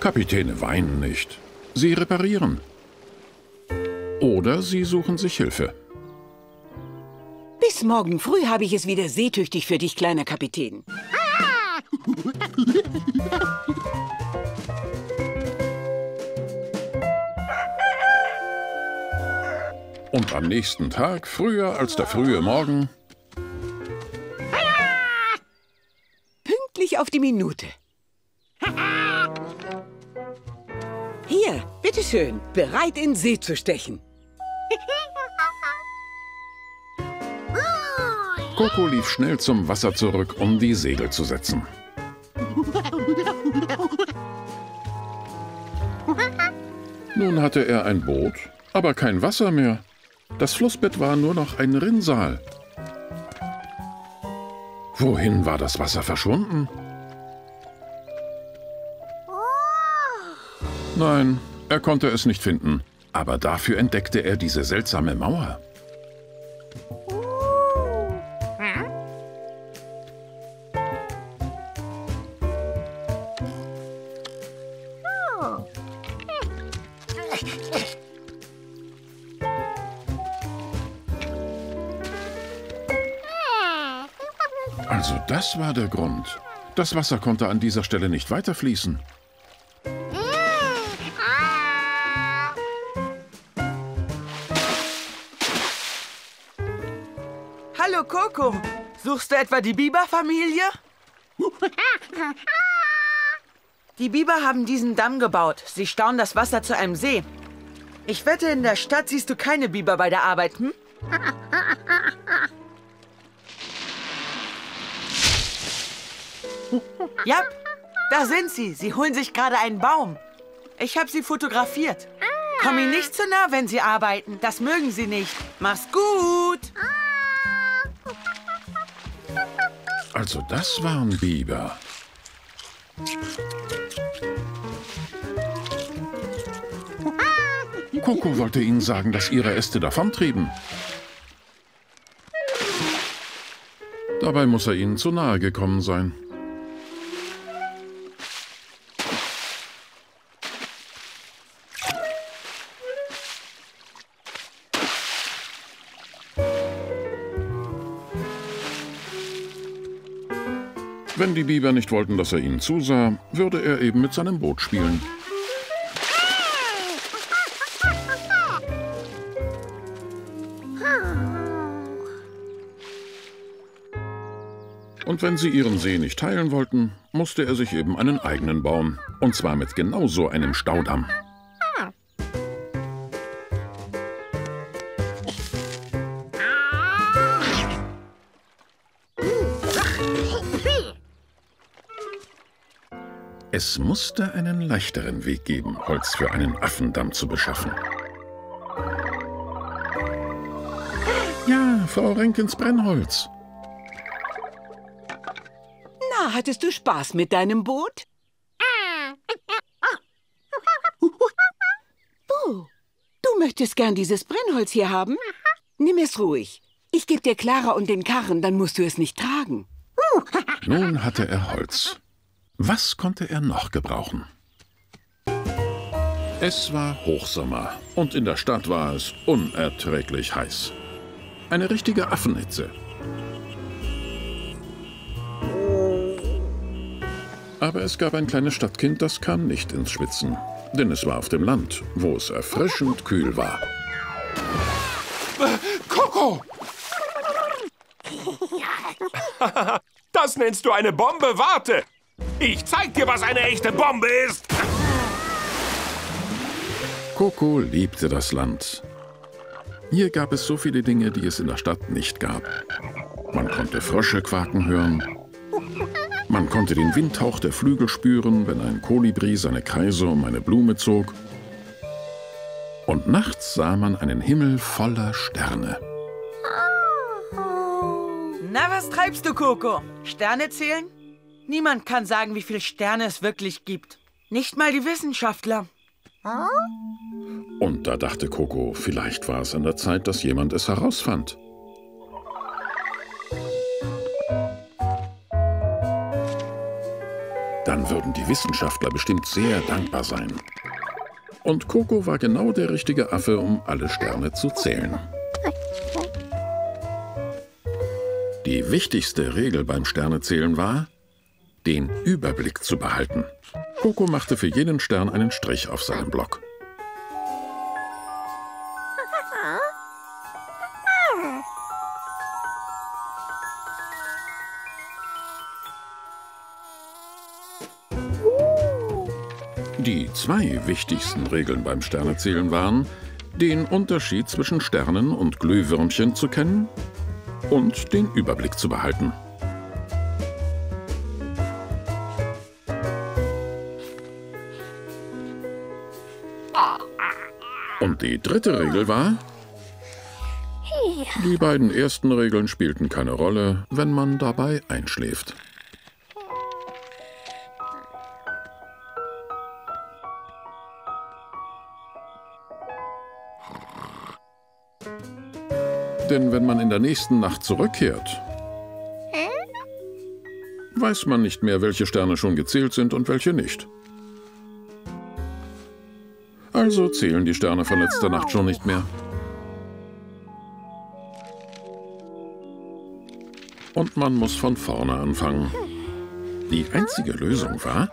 Kapitäne weinen nicht. Sie reparieren. Oder sie suchen sich Hilfe. Bis morgen früh habe ich es wieder seetüchtig für dich, kleiner Kapitän. Und am nächsten Tag, früher als der frühe Morgen, Pünktlich auf die Minute. Hier, bitteschön, bereit in See zu stechen. Coco lief schnell zum Wasser zurück, um die Segel zu setzen. Nun hatte er ein Boot, aber kein Wasser mehr. Das Flussbett war nur noch ein Rinnsal. Wohin war das Wasser verschwunden? Nein, er konnte es nicht finden. Aber dafür entdeckte er diese seltsame Mauer. Das war der Grund. Das Wasser konnte an dieser Stelle nicht weiterfließen. Hallo Coco, suchst du etwa die Biberfamilie? Die Biber haben diesen Damm gebaut. Sie stauen das Wasser zu einem See. Ich wette, in der Stadt siehst du keine Biber bei der Arbeit, hm? Ja, da sind sie. Sie holen sich gerade einen Baum. Ich habe sie fotografiert. Komm ihnen nicht zu nah, wenn sie arbeiten. Das mögen sie nicht. Mach's gut. Also das waren Biber. Coco wollte ihnen sagen, dass ihre Äste davontrieben. Dabei muss er ihnen zu nahe gekommen sein. Wenn die Biber nicht wollten, dass er ihnen zusah, würde er eben mit seinem Boot spielen. Und wenn sie ihren See nicht teilen wollten, musste er sich eben einen eigenen bauen. Und zwar mit genau so einem Staudamm. Es musste einen leichteren Weg geben, Holz für einen Affendamm zu beschaffen. Ja, Frau Renkens Brennholz. Na, hattest du Spaß mit deinem Boot? Bo, du möchtest gern dieses Brennholz hier haben? Nimm es ruhig. Ich gebe dir Clara und den Karren, dann musst du es nicht tragen. Nun hatte er Holz. Was konnte er noch gebrauchen? Es war Hochsommer und in der Stadt war es unerträglich heiß. Eine richtige Affenhitze. Aber es gab ein kleines Stadtkind, das kam nicht ins Schwitzen. Denn es war auf dem Land, wo es erfrischend kühl war. Coco! Das nennst du eine Bombe? Warte! Ich zeig dir, was eine echte Bombe ist! Coco liebte das Land. Hier gab es so viele Dinge, die es in der Stadt nicht gab. Man konnte Frösche quaken hören. Man konnte den Windhauch der Flügel spüren, wenn ein Kolibri seine Kreise um eine Blume zog. Und nachts sah man einen Himmel voller Sterne. Na, was treibst du, Coco? Sterne zählen? Niemand kann sagen, wie viele Sterne es wirklich gibt. Nicht mal die Wissenschaftler. Und da dachte Coco, vielleicht war es an der Zeit, dass jemand es herausfand. Dann würden die Wissenschaftler bestimmt sehr dankbar sein. Und Coco war genau der richtige Affe, um alle Sterne zu zählen. Die wichtigste Regel beim Sternezählen war, den Überblick zu behalten. Coco machte für jeden Stern einen Strich auf seinem Block. Die zwei wichtigsten Regeln beim Sternezählen waren, den Unterschied zwischen Sternen und Glühwürmchen zu kennen und den Überblick zu behalten. Die dritte Regel war, die beiden ersten Regeln spielten keine Rolle, wenn man dabei einschläft. Denn wenn man in der nächsten Nacht zurückkehrt, weiß man nicht mehr, welche Sterne schon gezählt sind und welche nicht. Also zählen die Sterne von letzter Nacht schon nicht mehr. Und man muss von vorne anfangen. Die einzige Lösung war,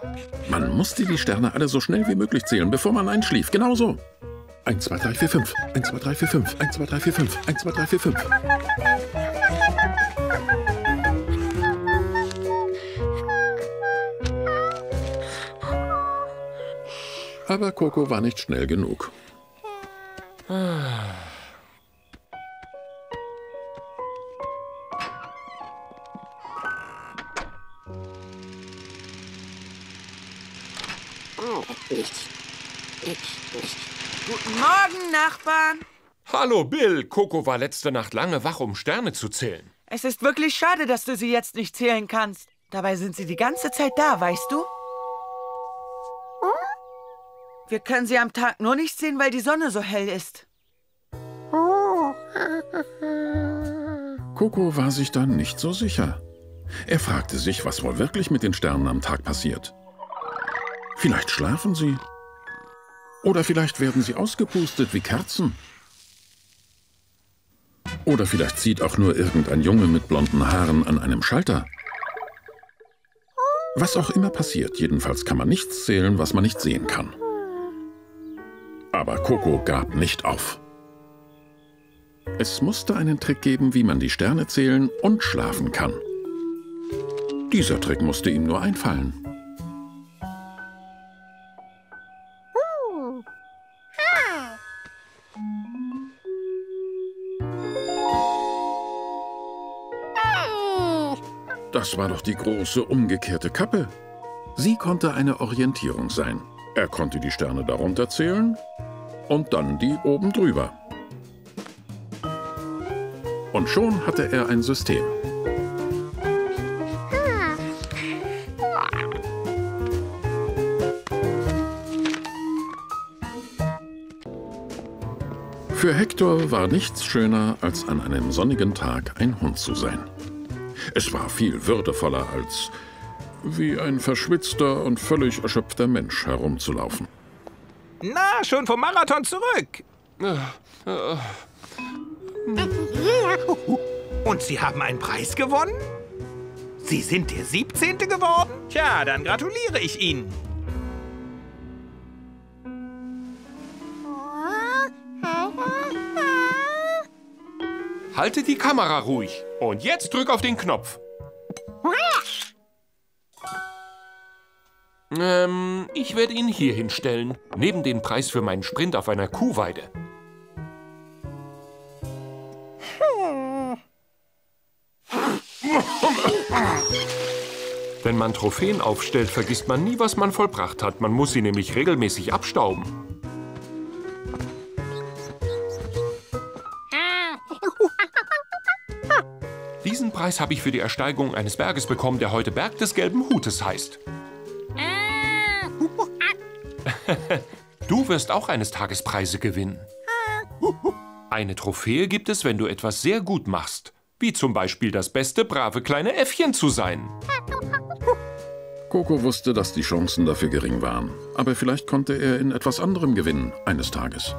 man musste die Sterne alle so schnell wie möglich zählen, bevor man einschlief. Genau so. 1, 2, 3, 4, 5. 1, 2, 3, 4, 5. 1, 2, 3, 4, 5. 1, 2, 3, 4, 5. Aber Coco war nicht schnell genug. Guten Morgen, Nachbarn. Hallo, Bill. Coco war letzte Nacht lange wach, um Sterne zu zählen. Es ist wirklich schade, dass du sie jetzt nicht zählen kannst. Dabei sind sie die ganze Zeit da, weißt du? Wir können sie am Tag nur nicht sehen, weil die Sonne so hell ist. Coco war sich dann nicht so sicher. Er fragte sich, was wohl wirklich mit den Sternen am Tag passiert. Vielleicht schlafen sie. Oder vielleicht werden sie ausgepustet wie Kerzen. Oder vielleicht zieht auch nur irgendein Junge mit blonden Haaren an einem Schalter. Was auch immer passiert, jedenfalls kann man nichts zählen, was man nicht sehen kann. Aber Coco gab nicht auf. Es musste einen Trick geben, wie man die Sterne zählen und schlafen kann. Dieser Trick musste ihm nur einfallen. Das war doch die große umgekehrte Kappe. Sie konnte eine Orientierung sein. Er konnte die Sterne darunter zählen und dann die oben drüber. Und schon hatte er ein System. Für Hector war nichts schöner, als an einem sonnigen Tag ein Hund zu sein. Es war viel würdevoller, als wie ein verschwitzter und völlig erschöpfter Mensch herumzulaufen. Na, schon vom Marathon zurück. Und Sie haben einen Preis gewonnen? Sie sind der 17. geworden? Tja, dann gratuliere ich Ihnen. Halte die Kamera ruhig. Und jetzt drück auf den Knopf. Ähm, ich werde ihn hier hinstellen. Neben den Preis für meinen Sprint auf einer Kuhweide. Wenn man Trophäen aufstellt, vergisst man nie, was man vollbracht hat. Man muss sie nämlich regelmäßig abstauben. Diesen Preis habe ich für die Ersteigung eines Berges bekommen, der heute Berg des gelben Hutes heißt. Du wirst auch eines Tages Preise gewinnen. Eine Trophäe gibt es, wenn du etwas sehr gut machst. Wie zum Beispiel das beste, brave kleine Äffchen zu sein. Coco wusste, dass die Chancen dafür gering waren. Aber vielleicht konnte er in etwas anderem gewinnen, eines Tages.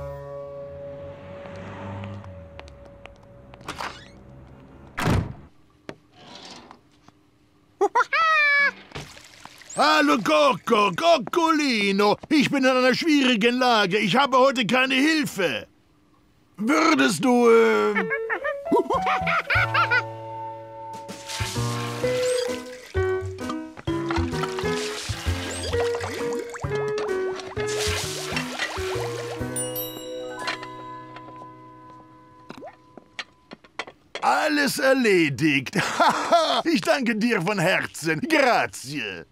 Coco, Coccolino. Ich bin in einer schwierigen Lage. Ich habe heute keine Hilfe. Würdest du... Äh... Alles erledigt. ich danke dir von Herzen. Grazie.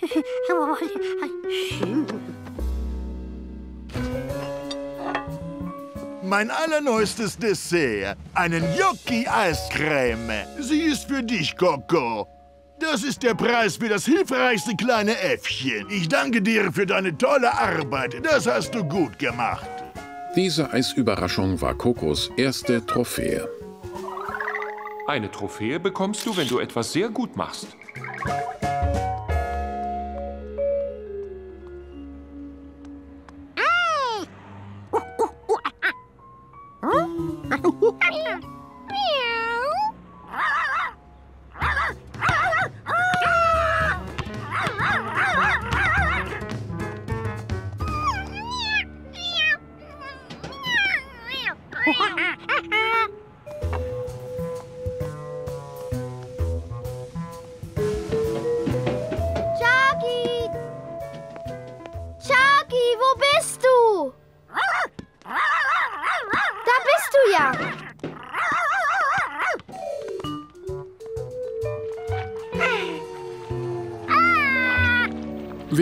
Mein allerneuestes Dessert. Einen Gnocchi-Eiscreme. Sie ist für dich, Coco. Das ist der Preis für das hilfreichste kleine Äffchen. Ich danke dir für deine tolle Arbeit. Das hast du gut gemacht. Diese Eisüberraschung war Kokos erste Trophäe. Eine Trophäe bekommst du, wenn du etwas sehr gut machst. ¡Ah!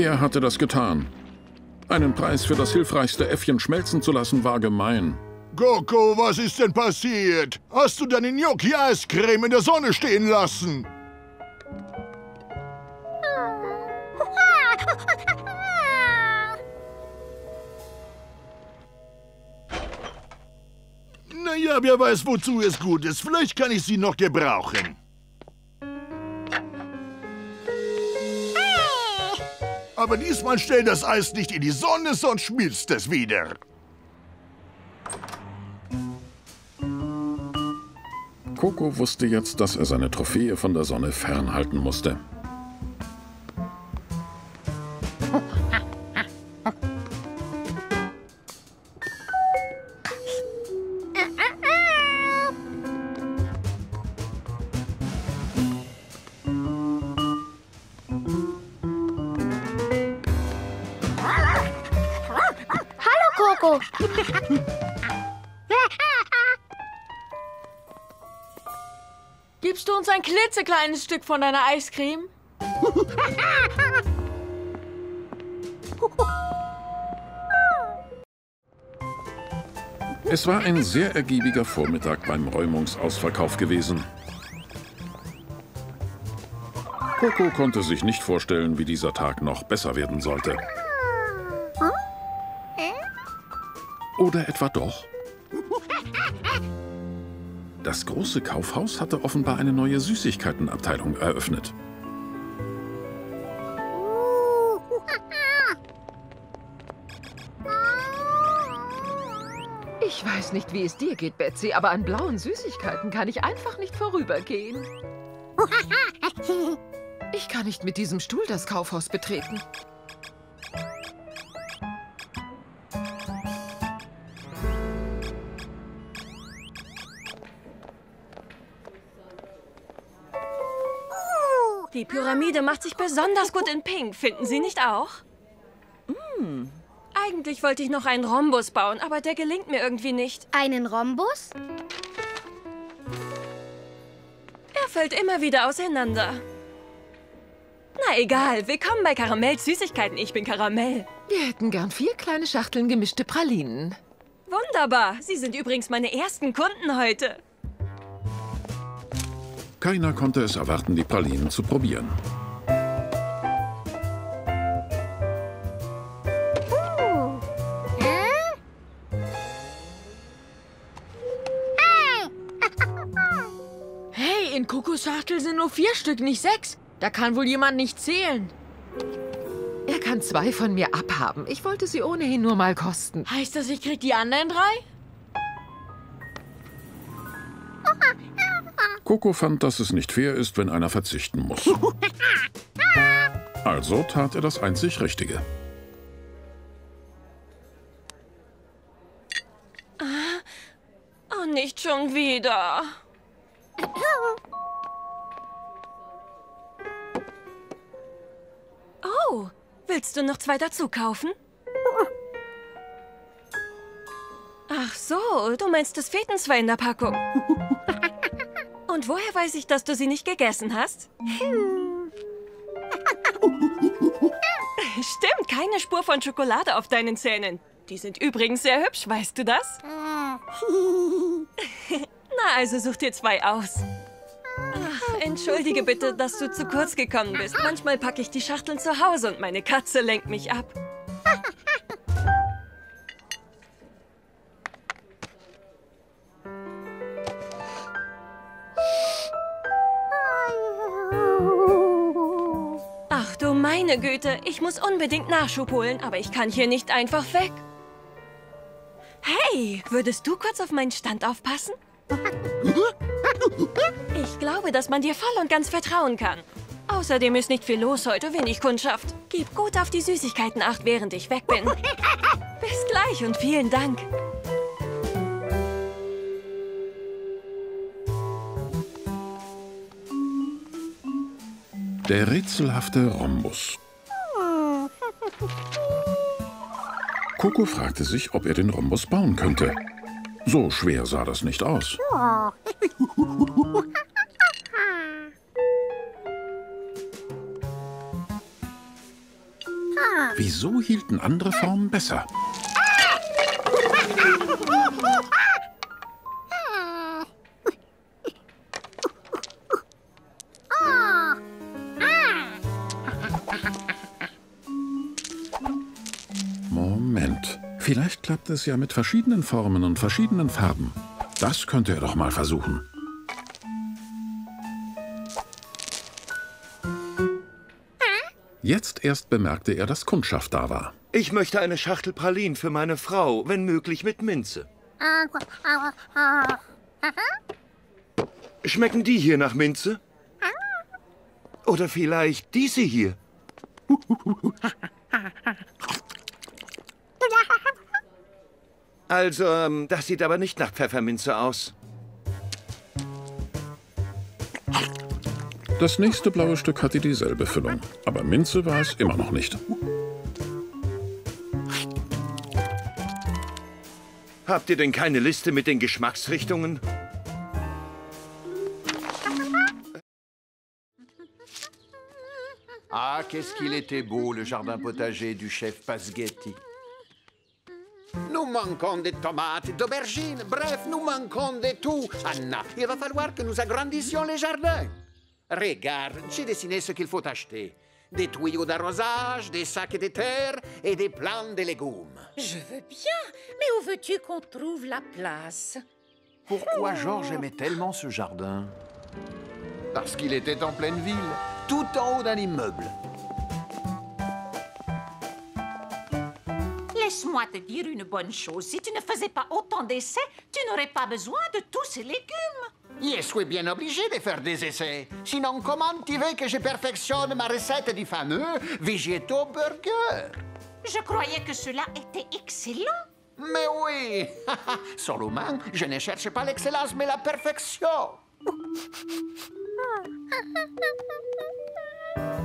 Wer hatte das getan? Einen Preis für das hilfreichste Äffchen schmelzen zu lassen, war gemein. Coco, was ist denn passiert? Hast du deine Gnocchi-Eiscreme in der Sonne stehen lassen? Naja, wer weiß, wozu es gut ist. Vielleicht kann ich sie noch gebrauchen. Aber diesmal stell das Eis nicht in die Sonne, sonst schmilzt es wieder. Coco wusste jetzt, dass er seine Trophäe von der Sonne fernhalten musste. Klitzekleines Stück von deiner Eiscreme? Es war ein sehr ergiebiger Vormittag beim Räumungsausverkauf gewesen. Coco konnte sich nicht vorstellen, wie dieser Tag noch besser werden sollte. Oder etwa doch? Das große Kaufhaus hatte offenbar eine neue Süßigkeitenabteilung eröffnet. Ich weiß nicht, wie es dir geht, Betsy, aber an blauen Süßigkeiten kann ich einfach nicht vorübergehen. Ich kann nicht mit diesem Stuhl das Kaufhaus betreten. Die Pyramide macht sich besonders gut in Pink, finden Sie nicht auch? Hm. Eigentlich wollte ich noch einen Rhombus bauen, aber der gelingt mir irgendwie nicht. Einen Rhombus? Er fällt immer wieder auseinander. Na egal, willkommen bei Karamell Süßigkeiten. Ich bin Karamell. Wir hätten gern vier kleine Schachteln gemischte Pralinen. Wunderbar. Sie sind übrigens meine ersten Kunden heute. Keiner konnte es erwarten, die Pralinen zu probieren. Hey, in Kokos Schachtel sind nur vier Stück, nicht sechs. Da kann wohl jemand nicht zählen. Er kann zwei von mir abhaben. Ich wollte sie ohnehin nur mal kosten. Heißt das, ich krieg die anderen drei? Coco fand, dass es nicht fair ist, wenn einer verzichten muss. Also tat er das einzig Richtige. Oh, nicht schon wieder. Oh, willst du noch zwei dazu kaufen? Ach so, du meinst, es fehlten zwei in der Packung. Und woher weiß ich, dass du sie nicht gegessen hast? Stimmt, keine Spur von Schokolade auf deinen Zähnen. Die sind übrigens sehr hübsch, weißt du das? Na, also such dir zwei aus. Ach, entschuldige bitte, dass du zu kurz gekommen bist. Manchmal packe ich die Schachteln zu Hause und meine Katze lenkt mich ab. Meine Güte, ich muss unbedingt Nachschub holen, aber ich kann hier nicht einfach weg. Hey, würdest du kurz auf meinen Stand aufpassen? Ich glaube, dass man dir voll und ganz vertrauen kann. Außerdem ist nicht viel los heute, wenig Kundschaft. Gib gut auf die Süßigkeiten acht, während ich weg bin. Bis gleich und vielen Dank. Der rätselhafte Rhombus. Coco fragte sich, ob er den Rhombus bauen könnte. So schwer sah das nicht aus. Wieso hielten andere Formen besser? Vielleicht klappt es ja mit verschiedenen Formen und verschiedenen Farben. Das könnte er doch mal versuchen. Jetzt erst bemerkte er, dass Kundschaft da war. Ich möchte eine Schachtel Pralinen für meine Frau, wenn möglich mit Minze. Schmecken die hier nach Minze? Oder vielleicht diese hier? Also, ähm, das sieht aber nicht nach Pfefferminze aus. Das nächste blaue Stück hatte dieselbe Füllung, aber Minze war es immer noch nicht. Habt ihr denn keine Liste mit den Geschmacksrichtungen? Ah, qu'est-ce qu'il était beau, le jardin potager du chef Pasghetti. Nous manquons de tomates, d'aubergines, bref, nous manquons de tout. Anna, il va falloir que nous agrandissions les jardins. Regarde, j'ai dessiné ce qu'il faut acheter. Des tuyaux d'arrosage, des sacs de terre et des plants de légumes. Je veux bien, mais où veux-tu qu'on trouve la place? Pourquoi Georges aimait tellement ce jardin? Parce qu'il était en pleine ville, tout en haut d'un immeuble. Laisse-moi te dire une bonne chose. Si tu ne faisais pas autant d'essais, tu n'aurais pas besoin de tous ces légumes. Je suis bien obligé de faire des essais. Sinon, comment tu veux que je perfectionne ma recette du fameux Végéto Burger? Je croyais que cela était excellent. Mais oui Seulement, je ne cherche pas l'excellence, mais la perfection.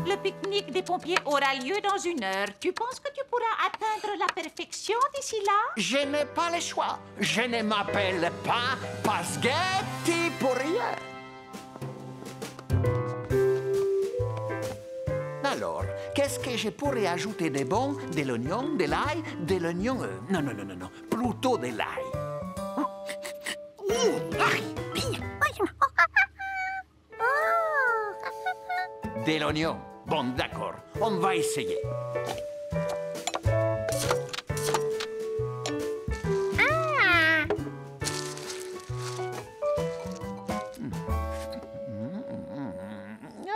Le pique-nique des pompiers aura lieu dans une heure. Tu penses que tu pourras atteindre la perfection d'ici là? Je n'ai pas le choix. Je ne m'appelle pas Pasghetti pour rien. Alors, qu'est-ce que je pourrais ajouter de bon De l'oignon, de l'ail, de l'oignon... euh, non, non, non, non, non. Plutôt de l'ail? De l'oignon. Bon, d'accord. On va essayer.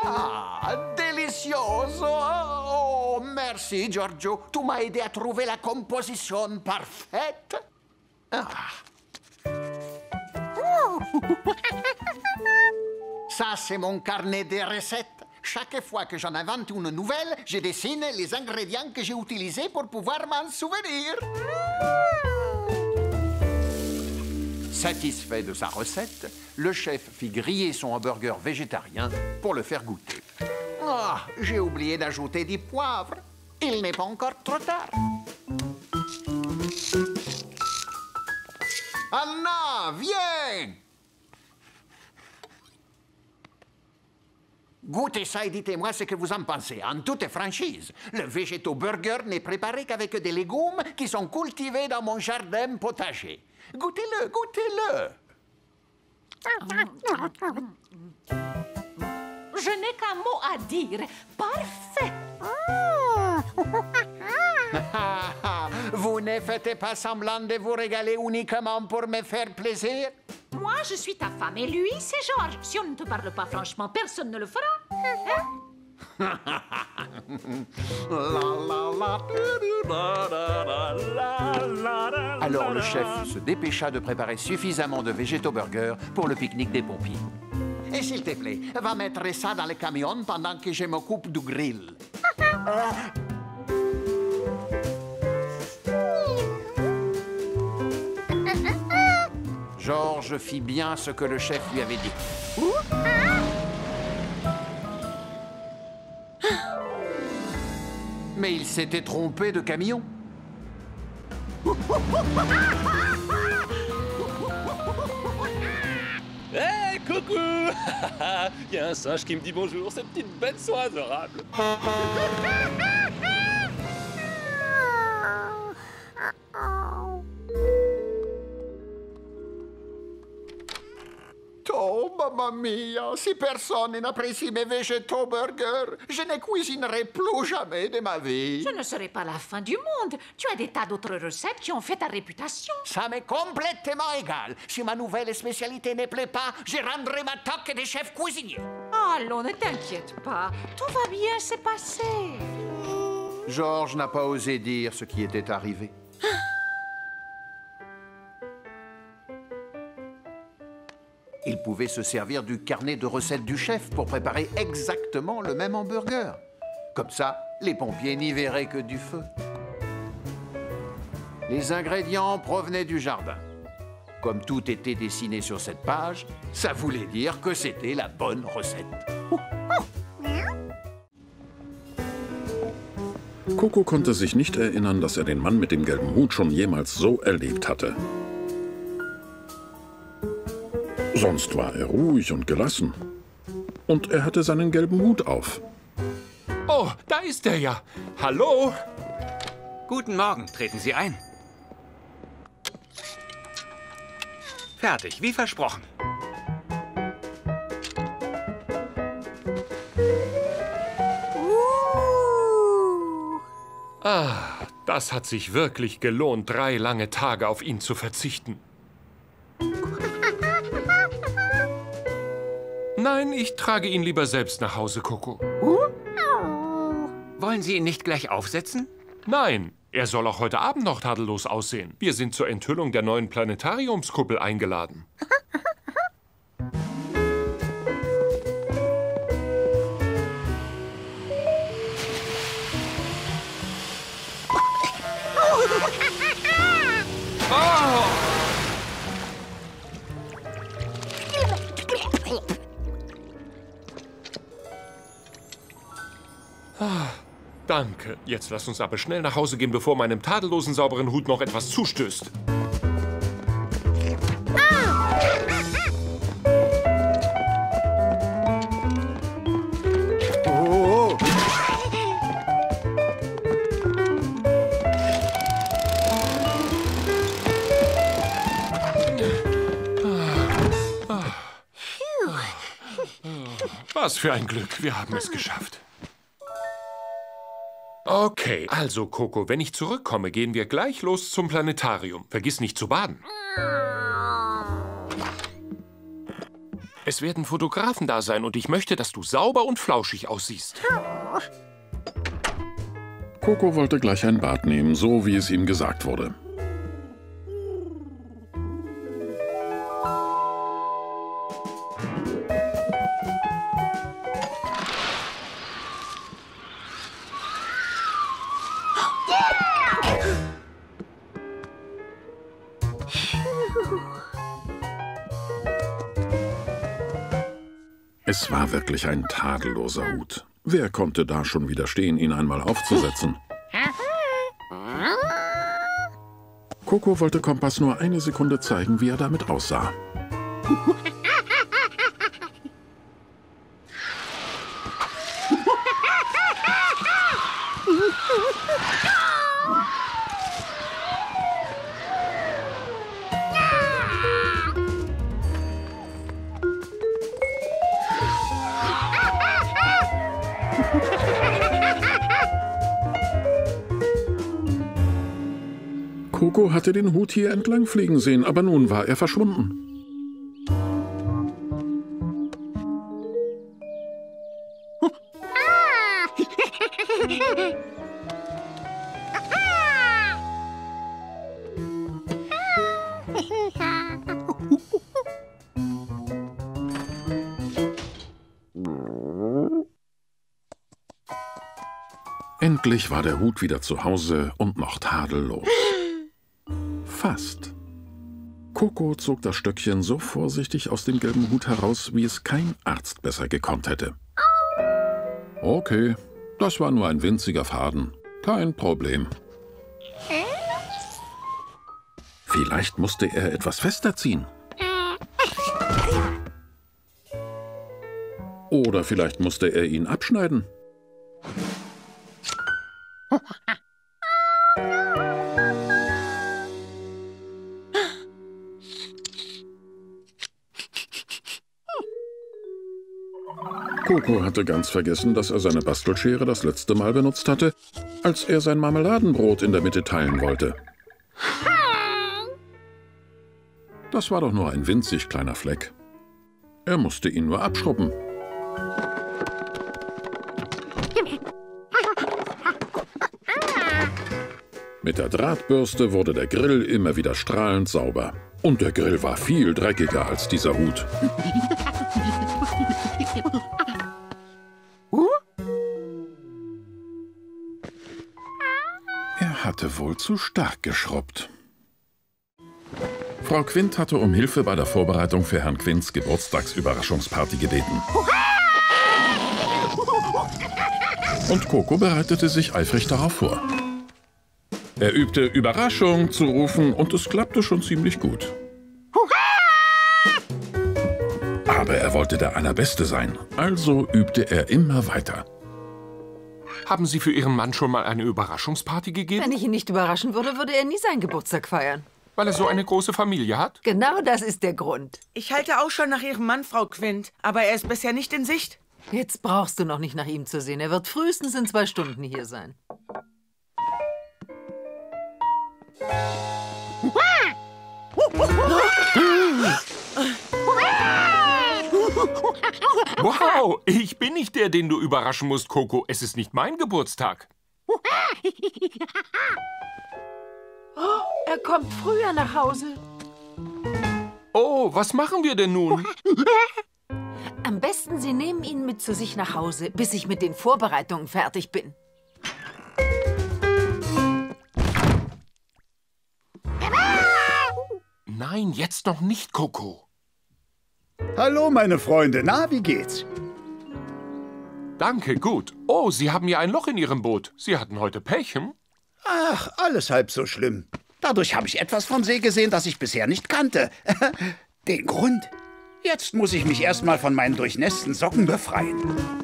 Ah, delicioso! Oh, merci, Giorgio. Tu m'as aidé à trouver la composition parfaite. Ah. Ça, c'est mon carnet de recettes. Chaque fois que j'en invente une nouvelle, je dessine les ingrédients que j'ai utilisés pour pouvoir m'en souvenir. Satisfait de sa recette, le chef fit griller son hamburger végétarien pour le faire goûter. Ah, j'ai oublié d'ajouter du poivre. Il n'est pas encore trop tard. Anna, viens Goûtez ça et dites-moi ce que vous en pensez, en toute franchise. Le végéto burger n'est préparé qu'avec des légumes qui sont cultivés dans mon jardin potager. Goûtez-le, goûtez-le. Je n'ai qu'un mot à dire. Parfait. vous ne faites pas semblant de vous régaler uniquement pour me faire plaisir? Moi, je suis ta femme et lui, c'est Georges. Si on ne te parle pas franchement, personne ne le fera. Hein? Alors le chef se dépêcha de préparer suffisamment de végéto burgers pour le pique-nique des pompiers. Et s'il te plaît, va mettre ça dans le camion pendant que je m'occupe du grill. Georges fit bien ce que le chef lui avait dit. Mais il s'était trompé de camion. Hé, coucou Il y a un singe qui me dit bonjour, ces petites bêtes sont adorables. Oh, mamma mia, si personne n'apprécie mes végétaux burgers, je ne cuisinerai plus jamais de ma vie. Ce ne serait pas la fin du monde. Tu as des tas d'autres recettes qui ont fait ta réputation. Ça m'est complètement égal. Si ma nouvelle spécialité ne plaît pas, je rendrai ma toque de chef cuisinier. Allons, ne t'inquiète pas. Tout va bien se passer. Georges n'a pas osé dire ce qui était arrivé. Il pouvait se servir du carnet de recettes du chef pour préparer exactement le même hamburger. Comme ça, les pompiers n'y verraient que du feu. Les ingrédients provenaient du jardin. Comme tout était dessiné sur cette page, ça voulait dire que c'était la bonne recette. Coco konnte sich nicht erinnern, dass er den Mann mit dem gelben Hut schon jemals so erlebt hatte. Sonst war er ruhig und gelassen. Und er hatte seinen gelben Hut auf. Oh, da ist er ja. Hallo? Guten Morgen, treten Sie ein. Fertig, wie versprochen. Ah, das hat sich wirklich gelohnt, drei lange Tage auf ihn zu verzichten. Nein, ich trage ihn lieber selbst nach Hause, Coco. Wollen Sie ihn nicht gleich aufsetzen? Nein, Er soll auch heute Abend noch tadellos aussehen. Wir sind zur Enthüllung der neuen Planetariumskuppel eingeladen. Ah, danke. Jetzt lass uns aber schnell nach Hause gehen, bevor meinem tadellosen sauberen Hut noch etwas zustößt. Oh. Was für ein Glück, wir haben es geschafft. Okay, also Coco, wenn ich zurückkomme, gehen wir gleich los zum Planetarium. Vergiss nicht zu baden. Es werden Fotografen da sein und ich möchte, dass du sauber und flauschig aussiehst. Coco wollte gleich ein Bad nehmen, so wie es ihm gesagt wurde. Es war wirklich ein tadelloser Hut. Wer konnte da schon widerstehen, ihn einmal aufzusetzen? Coco wollte Kompass nur eine Sekunde zeigen, wie er damit aussah. Coco hatte den Hut hier entlang fliegen sehen, aber nun war er verschwunden. Endlich war der Hut wieder zu Hause und noch tadellos. Fast. Coco zog das Stöckchen so vorsichtig aus dem gelben Hut heraus, wie es kein Arzt besser gekonnt hätte. Okay, das war nur ein winziger Faden. Kein Problem. Vielleicht musste er etwas fester ziehen. Oder vielleicht musste er ihn abschneiden. Coco hatte ganz vergessen, dass er seine Bastelschere das letzte Mal benutzt hatte, als er sein Marmeladenbrot in der Mitte teilen wollte. Das war doch nur ein winzig kleiner Fleck. Er musste ihn nur abschrubben. Mit der Drahtbürste wurde der Grill immer wieder strahlend sauber. Und der Grill war viel dreckiger als dieser Hut. Zu stark geschrubbt. Frau Quint hatte um Hilfe bei der Vorbereitung für Herrn Quints Geburtstagsüberraschungsparty gebeten. Und Coco bereitete sich eifrig darauf vor. Er übte Überraschung zu rufen und es klappte schon ziemlich gut. Aber er wollte der Allerbeste sein, also übte er immer weiter. Haben Sie für Ihren Mann schon mal eine Überraschungsparty gegeben? Wenn ich ihn nicht überraschen würde, würde er nie seinen Geburtstag feiern. Weil er so eine große Familie hat? Genau das ist der Grund. Ich halte auch schon nach Ihrem Mann, Frau Quint, aber er ist bisher nicht in Sicht. Jetzt brauchst du noch nicht nach ihm zu sehen. Er wird frühestens in zwei Stunden hier sein. Wow, ich bin nicht der, den du überraschen musst, Coco. Es ist nicht mein Geburtstag. Oh, er kommt früher nach Hause. Oh, was machen wir denn nun? Am besten, Sie nehmen ihn mit zu sich nach Hause, bis ich mit den Vorbereitungen fertig bin. Nein, jetzt noch nicht, Coco. Hallo, meine Freunde. Na, wie geht's? Danke, gut. Oh, Sie haben ja ein Loch in Ihrem Boot. Sie hatten heute Pech, hm? Ach, alles halb so schlimm. Dadurch habe ich etwas vom See gesehen, das ich bisher nicht kannte. Den Grund. Jetzt muss ich mich erstmal von meinen durchnässten Socken befreien.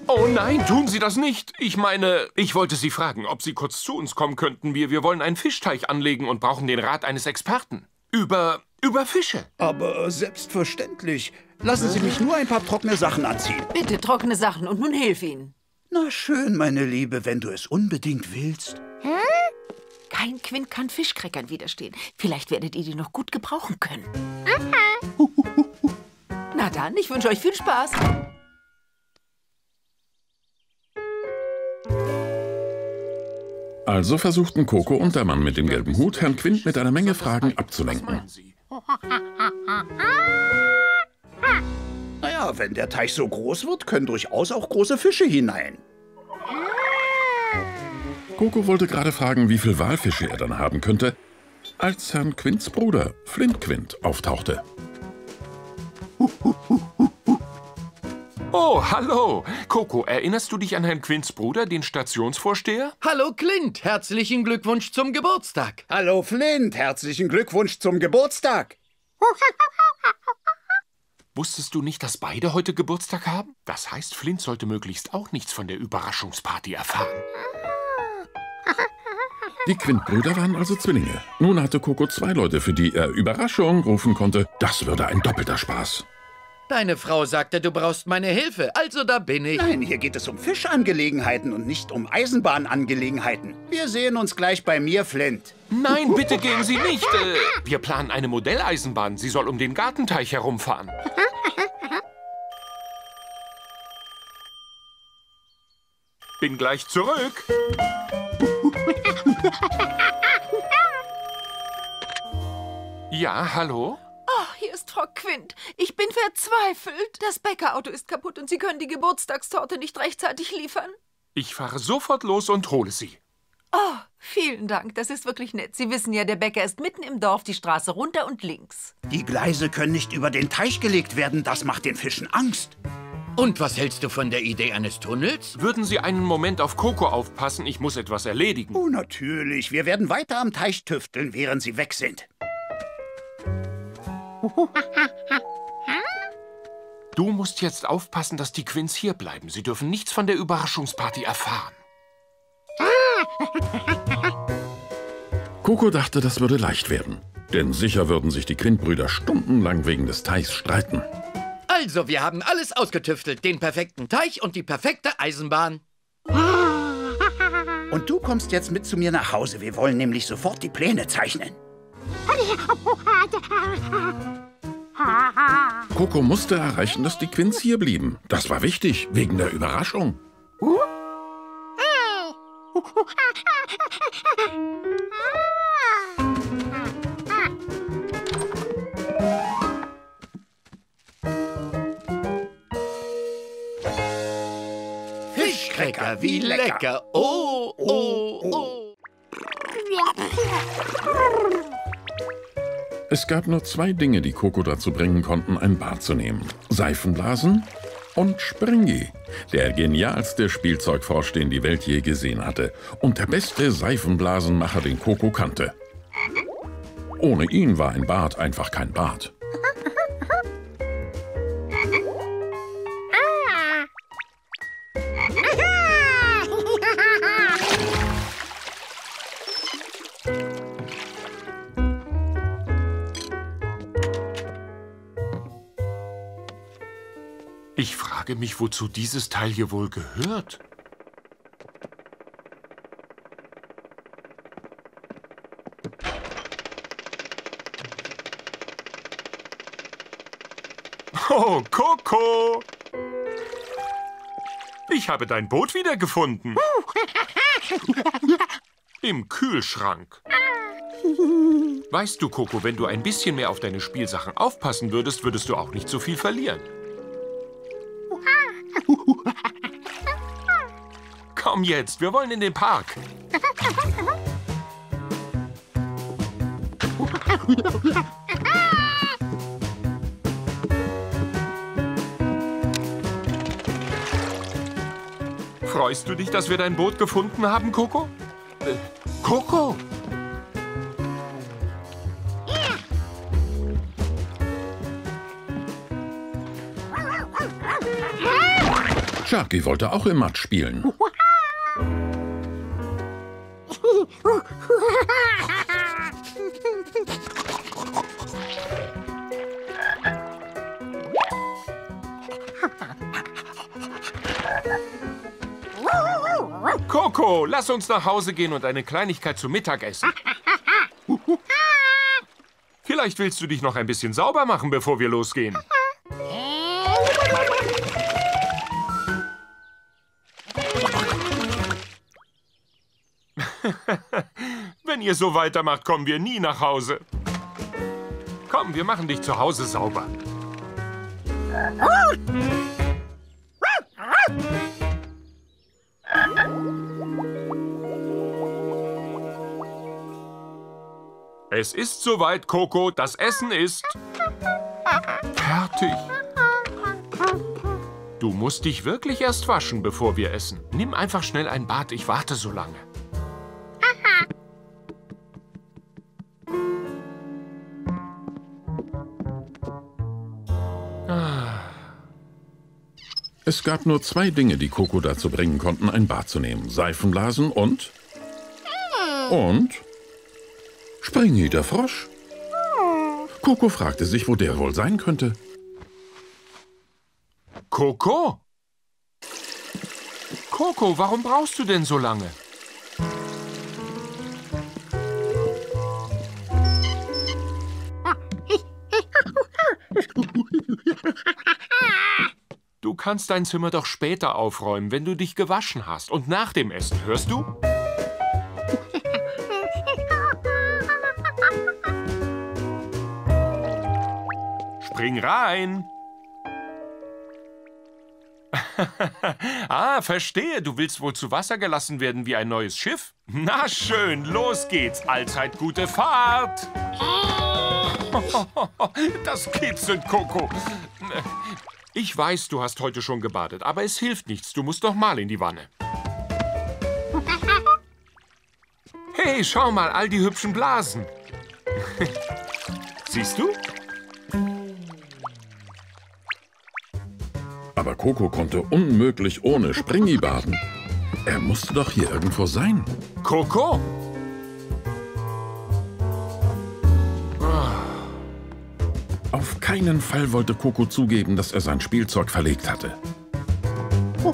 Oh nein, tun Sie das nicht. Ich meine, ich wollte Sie fragen, ob Sie kurz zu uns kommen könnten. Wir, wir wollen einen Fischteich anlegen und brauchen den Rat eines Experten. Über, über Fische. Aber selbstverständlich. Lassen Sie mich nur ein paar trockene Sachen anziehen. Bitte trockene Sachen und nun hilf ihnen. Na schön, meine Liebe, wenn du es unbedingt willst. Hä? Kein Quint kann Fischkreckern widerstehen. Vielleicht werdet ihr die noch gut gebrauchen können. Na dann, ich wünsche euch viel Spaß. Also versuchten Coco und der Mann mit dem gelben Hut Herrn Quint mit einer Menge Fragen abzulenken. Naja, wenn der Teich so groß wird, können durchaus auch große Fische hinein. Coco wollte gerade fragen, wie viel Walfische er dann haben könnte, als Herrn Quints Bruder, Flint Quint, auftauchte. Oh, hallo. Coco, erinnerst du dich an Herrn Quints Bruder, den Stationsvorsteher? Hallo Clint, herzlichen Glückwunsch zum Geburtstag. Hallo Flint, herzlichen Glückwunsch zum Geburtstag. Wusstest du nicht, dass beide heute Geburtstag haben? Das heißt, Flint sollte möglichst auch nichts von der Überraschungsparty erfahren. Die Quint-Brüder waren also Zwillinge. Nun hatte Coco zwei Leute, für die er Überraschung rufen konnte. Das würde ein doppelter Spaß. Deine Frau sagte, du brauchst meine Hilfe, also da bin ich. Nein, hier geht es um Fischangelegenheiten und nicht um Eisenbahnangelegenheiten. Wir sehen uns gleich bei mir, Flint. Nein, bitte gehen Sie nicht. Äh, wir planen eine Modelleisenbahn. Sie soll um den Gartenteich herumfahren. Bin gleich zurück. Ja, hallo? Oh, hier ist Frau Quint. Ich bin verzweifelt. Das Bäckerauto ist kaputt und Sie können die Geburtstagstorte nicht rechtzeitig liefern. Ich fahre sofort los und hole sie. Oh, vielen Dank. Das ist wirklich nett. Sie wissen ja, der Bäcker ist mitten im Dorf, die Straße runter und links. Die Gleise können nicht über den Teich gelegt werden. Das macht den Fischen Angst. Und was hältst du von der Idee eines Tunnels? Würden Sie einen Moment auf Coco aufpassen? Ich muss etwas erledigen. Oh, natürlich. Wir werden weiter am Teich tüfteln, während Sie weg sind. Du musst jetzt aufpassen, dass die Quins hier bleiben. Sie dürfen nichts von der Überraschungsparty erfahren. Coco dachte, das würde leicht werden. Denn sicher würden sich die Quint-Brüder stundenlang wegen des Teichs streiten. Also, wir haben alles ausgetüftelt. Den perfekten Teich und die perfekte Eisenbahn. Und du kommst jetzt mit zu mir nach Hause. Wir wollen nämlich sofort die Pläne zeichnen. Coco musste erreichen, dass die Quins hier blieben. Das war wichtig, wegen der Überraschung. Fischcracker, wie lecker. Oh, oh, oh. Es gab nur zwei Dinge, die Coco dazu bringen konnten, ein Bad zu nehmen. Seifenblasen und Springi, der genialste Spielzeugfrosch, den die Welt je gesehen hatte. Und der beste Seifenblasenmacher, den Coco kannte. Ohne ihn war ein Bad einfach kein Bad. Mich, wozu dieses Teil hier wohl gehört. Oh, Coco! Ich habe dein Boot wiedergefunden. Im Kühlschrank. Weißt du, Coco, wenn du ein bisschen mehr auf deine Spielsachen aufpassen würdest, würdest du auch nicht so viel verlieren. Komm jetzt, wir wollen in den Park. Freust du dich, dass wir dein Boot gefunden haben, Coco? Äh, Coco? Sharky wollte auch im Matsch spielen. Coco, lass uns nach Hause gehen und eine Kleinigkeit zum Mittag essen. Vielleicht willst du dich noch ein bisschen sauber machen, bevor wir losgehen. Wenn ihr so weitermacht, kommen wir nie nach Hause. Komm, wir machen dich zu Hause sauber. Es ist soweit, Coco. Das Essen ist fertig. Du musst dich wirklich erst waschen, bevor wir essen. Nimm einfach schnell ein Bad. Ich warte so lange. Es gab nur zwei Dinge, die Coco dazu bringen konnten, ein Bad zu nehmen. Seifenblasen und... Und... Springy, der Frosch. Coco fragte sich, wo der wohl sein könnte. Coco? Coco, warum brauchst du denn so lange? Du kannst dein Zimmer doch später aufräumen, wenn du dich gewaschen hast. Und nach dem Essen, hörst du? Spring rein! ah, verstehe. Du willst wohl zu Wasser gelassen werden wie ein neues Schiff? Na schön, los geht's. Allzeit gute Fahrt. Das kitzelt, Coco. Ich weiß, du hast heute schon gebadet, aber es hilft nichts. Du musst doch mal in die Wanne. Hey, schau mal, all die hübschen Blasen. Siehst du? Aber Coco konnte unmöglich ohne Springy baden. Er musste doch hier irgendwo sein. Coco? Keinen Fall wollte Coco zugeben, dass er sein Spielzeug verlegt hatte.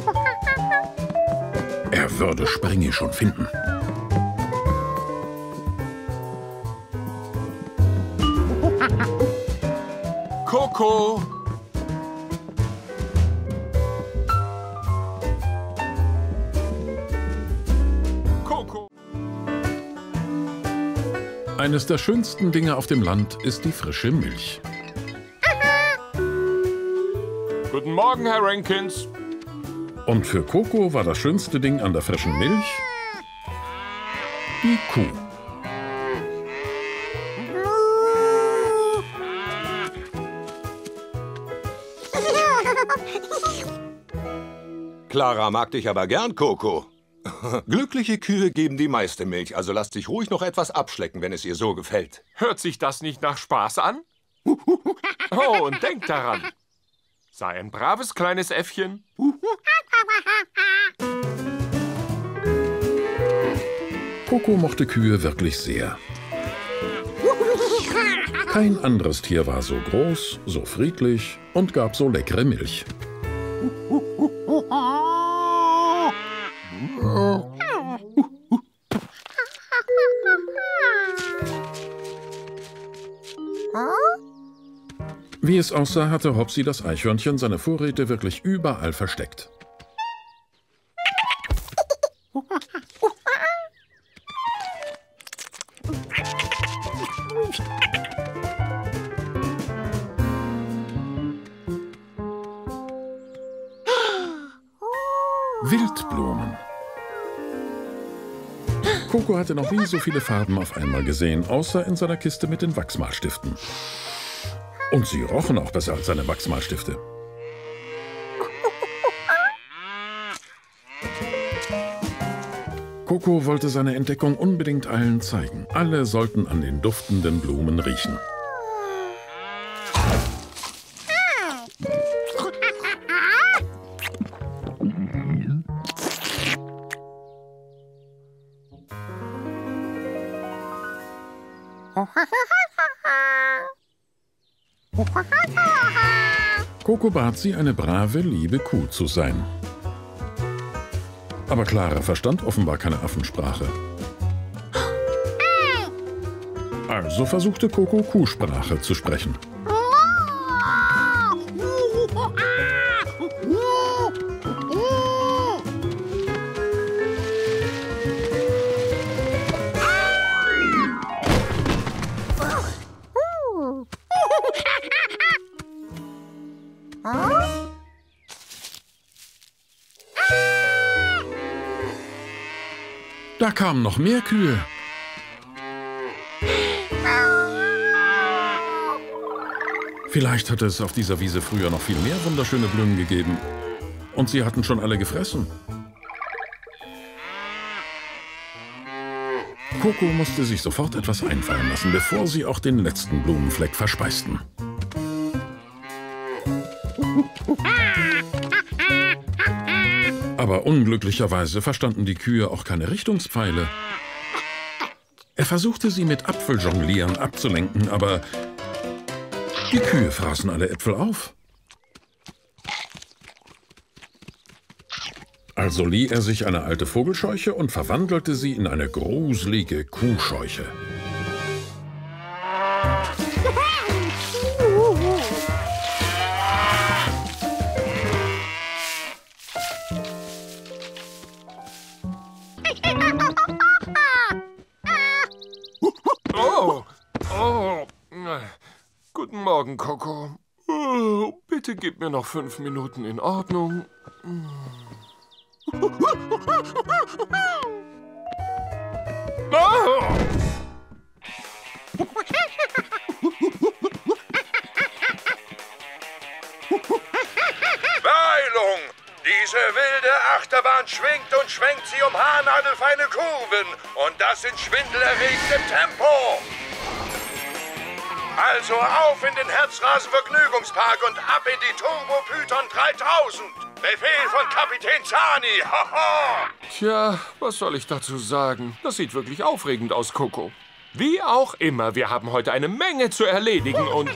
Er würde Springy schon finden. Coco! Coco! Eines der schönsten Dinge auf dem Land ist die frische Milch. Guten Morgen, Herr Rankins. Und für Coco war das schönste Ding an der frischen Milch die Kuh. Clara mag dich aber gern, Coco. Glückliche Kühe geben die meiste Milch, also lasst sich ruhig noch etwas abschlecken, wenn es ihr so gefällt. Hört sich das nicht nach Spaß an? Oh, und denk daran. Sei ein braves kleines Äffchen. Coco mochte Kühe wirklich sehr. Kein anderes Tier war so groß, so friedlich und gab so leckere Milch. Wie es aussah, hatte Hopsi das Eichhörnchen seine Vorräte wirklich überall versteckt. Wildblumen. Coco hatte noch nie so viele Farben auf einmal gesehen, außer in seiner Kiste mit den Wachsmalstiften. Und sie rochen auch besser als seine Wachsmalstifte. Coco wollte seine Entdeckung unbedingt allen zeigen. Alle sollten an den duftenden Blumen riechen. Coco bat sie, eine brave, liebe Kuh zu sein. Aber Clara verstand offenbar keine Affensprache. Also versuchte Coco Kuhsprache zu sprechen. Da kamen noch mehr Kühe. Vielleicht hatte es auf dieser Wiese früher noch viel mehr wunderschöne Blumen gegeben. Und sie hatten schon alle gefressen. Coco musste sich sofort etwas einfallen lassen, bevor sie auch den letzten Blumenfleck verspeisten. Aber unglücklicherweise verstanden die Kühe auch keine Richtungspfeile. Er versuchte sie mit Apfeljonglieren abzulenken, aber die Kühe fraßen alle Äpfel auf. Also lieh er sich eine alte Vogelscheuche und verwandelte sie in eine gruselige Kuhscheuche. Noch fünf Minuten in Ordnung. Oh! Weilung! Diese wilde Achterbahn schwingt und schwenkt sie um haarnadelfeine Kurven. Und das in schwindelerregendem Tempo. Also auf in den Herzrasen-Vergnügungspark und ab in die Turbo Python 3000. Befehl von Kapitän Zani. Tja, was soll ich dazu sagen? Das sieht wirklich aufregend aus, Coco. Wie auch immer, wir haben heute eine Menge zu erledigen und...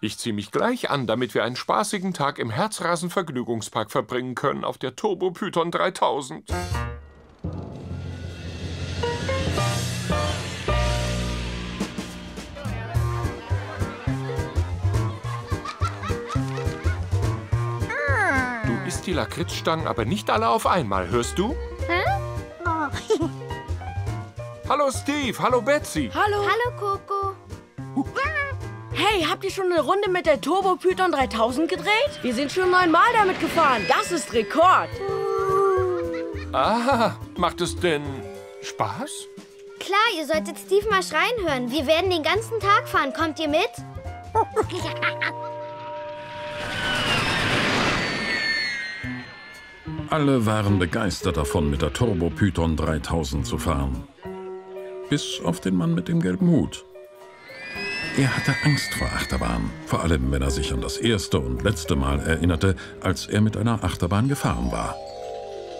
Ich ziehe mich gleich an, damit wir einen spaßigen Tag im Herzrasen-Vergnügungspark verbringen können auf der Turbo Python 3000. die Lakritzstangen aber nicht alle auf einmal, hörst du? Hallo Steve, hallo Betsy. Hallo. Hallo, Coco. Hey, habt ihr schon eine Runde mit der Turbo Python 3000 gedreht? Wir sind schon neunmal damit gefahren. Das ist Rekord. Ah, macht es denn Spaß? Klar, ihr solltet Steve mal schreien hören. Wir werden den ganzen Tag fahren. Kommt ihr mit? Alle waren begeistert davon, mit der Turbo Python 3000 zu fahren. Bis auf den Mann mit dem gelben Hut. Er hatte Angst vor Achterbahn, vor allem wenn er sich an das erste und letzte Mal erinnerte, als er mit einer Achterbahn gefahren war.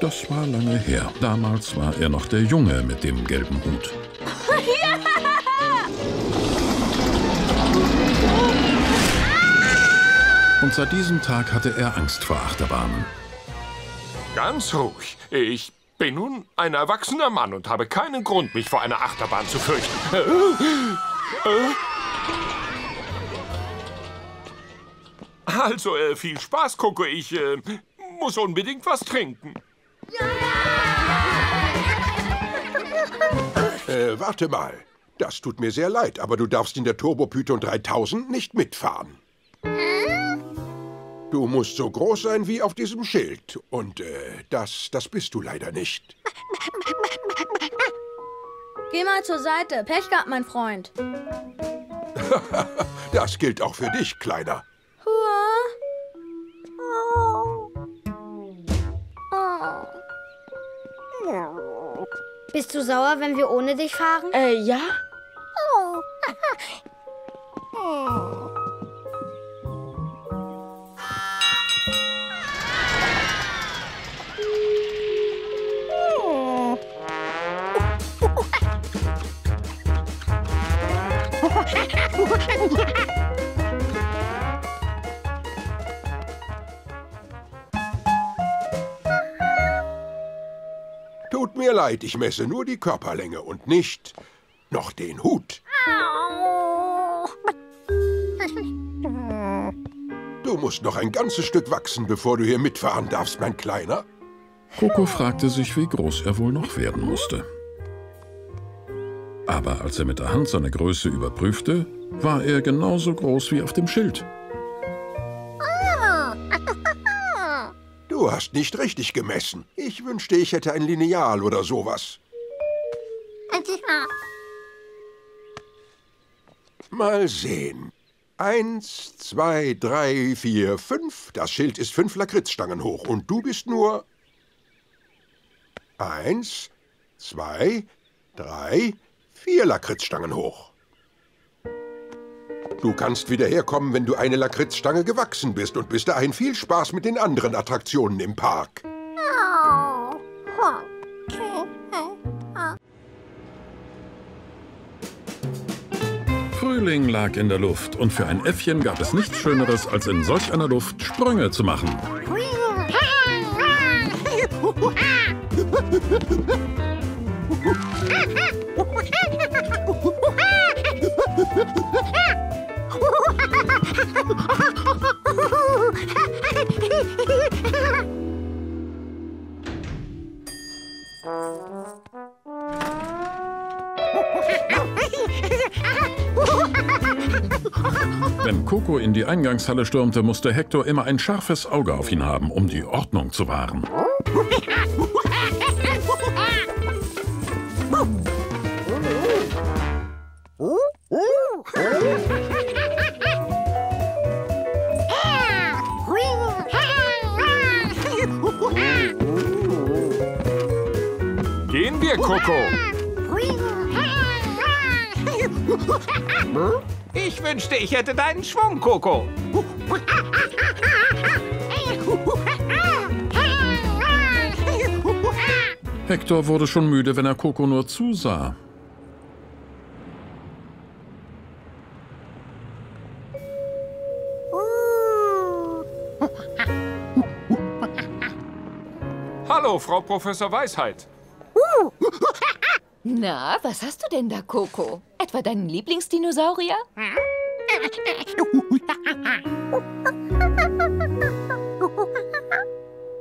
Das war lange her. Damals war er noch der Junge mit dem gelben Hut. Und seit diesem Tag hatte er Angst vor Achterbahnen. Ganz ruhig. Ich bin nun ein erwachsener Mann und habe keinen Grund, mich vor einer Achterbahn zu fürchten. Äh, äh. Also, äh, viel Spaß, Coco. Ich äh, muss unbedingt was trinken. Äh, warte mal. Das tut mir sehr leid, aber du darfst in der Turbo Python 3000 nicht mitfahren. Du musst so groß sein wie auf diesem Schild. Und äh, das, das bist du leider nicht. Geh mal zur Seite. Pech gehabt, mein Freund. das gilt auch für dich, Kleiner. Bist du sauer, wenn wir ohne dich fahren? Äh, ja. Tut mir leid, ich messe nur die Körperlänge und nicht noch den Hut. Du musst noch ein ganzes Stück wachsen, bevor du hier mitfahren darfst, mein Kleiner. Coco fragte sich, wie groß er wohl noch werden musste. Aber als er mit der Hand seine Größe überprüfte, war er genauso groß wie auf dem Schild. Du hast nicht richtig gemessen. Ich wünschte, ich hätte ein Lineal oder sowas. Mal sehen. Eins, zwei, drei, vier, fünf. Das Schild ist fünf Lakritzstangen hoch und du bist nur... Eins, zwei, drei, vier Lakritzstangen hoch. Du kannst wieder herkommen, wenn du eine Lakritzstange gewachsen bist und bis dahin viel Spaß mit den anderen Attraktionen im Park. Frühling lag in der Luft und für ein Äffchen gab es nichts Schöneres, als in solch einer Luft Sprünge zu machen. Wenn Coco in die Eingangshalle stürmte, musste Hector immer ein scharfes Auge auf ihn haben, um die Ordnung zu wahren. Gehen wir, Coco. Ich wünschte, ich hätte deinen Schwung, Coco. Hector wurde schon müde, wenn er Coco nur zusah. Hallo, Frau Professor Weisheit. Na, was hast du denn da, Coco? Etwa deinen Lieblingsdinosaurier?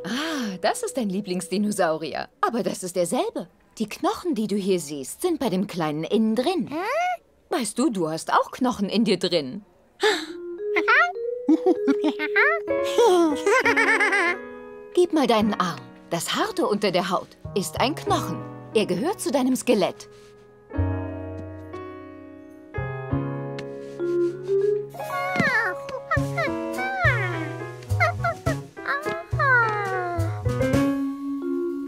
Ah, das ist dein Lieblingsdinosaurier. Aber das ist derselbe. Die Knochen, die du hier siehst, sind bei dem Kleinen innen drin. Weißt du, du hast auch Knochen in dir drin. Gib mal deinen Arm. Das Harte unter der Haut ist ein Knochen. Er gehört zu deinem Skelett.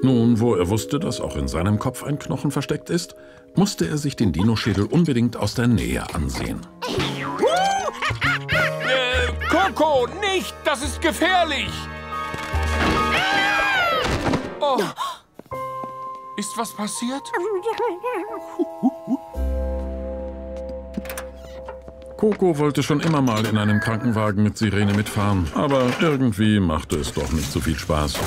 Nun, wo er wusste, dass auch in seinem Kopf ein Knochen versteckt ist, musste er sich den Dinoschädel unbedingt aus der Nähe ansehen. Äh, Coco, nicht! Das ist gefährlich! Oh. Ist was passiert? Coco wollte schon immer mal in einem Krankenwagen mit Sirene mitfahren, aber irgendwie machte es doch nicht so viel Spaß.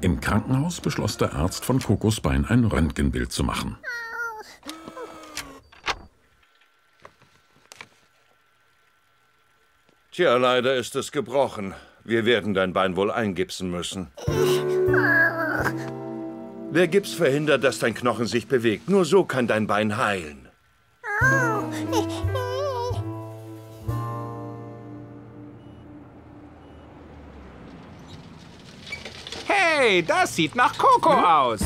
Im Krankenhaus beschloss der Arzt von Cocos Bein ein Röntgenbild zu machen. Tja, leider ist es gebrochen. Wir werden dein Bein wohl eingipsen müssen. Der Gips verhindert, dass dein Knochen sich bewegt. Nur so kann dein Bein heilen. Hey, das sieht nach Coco hm? aus.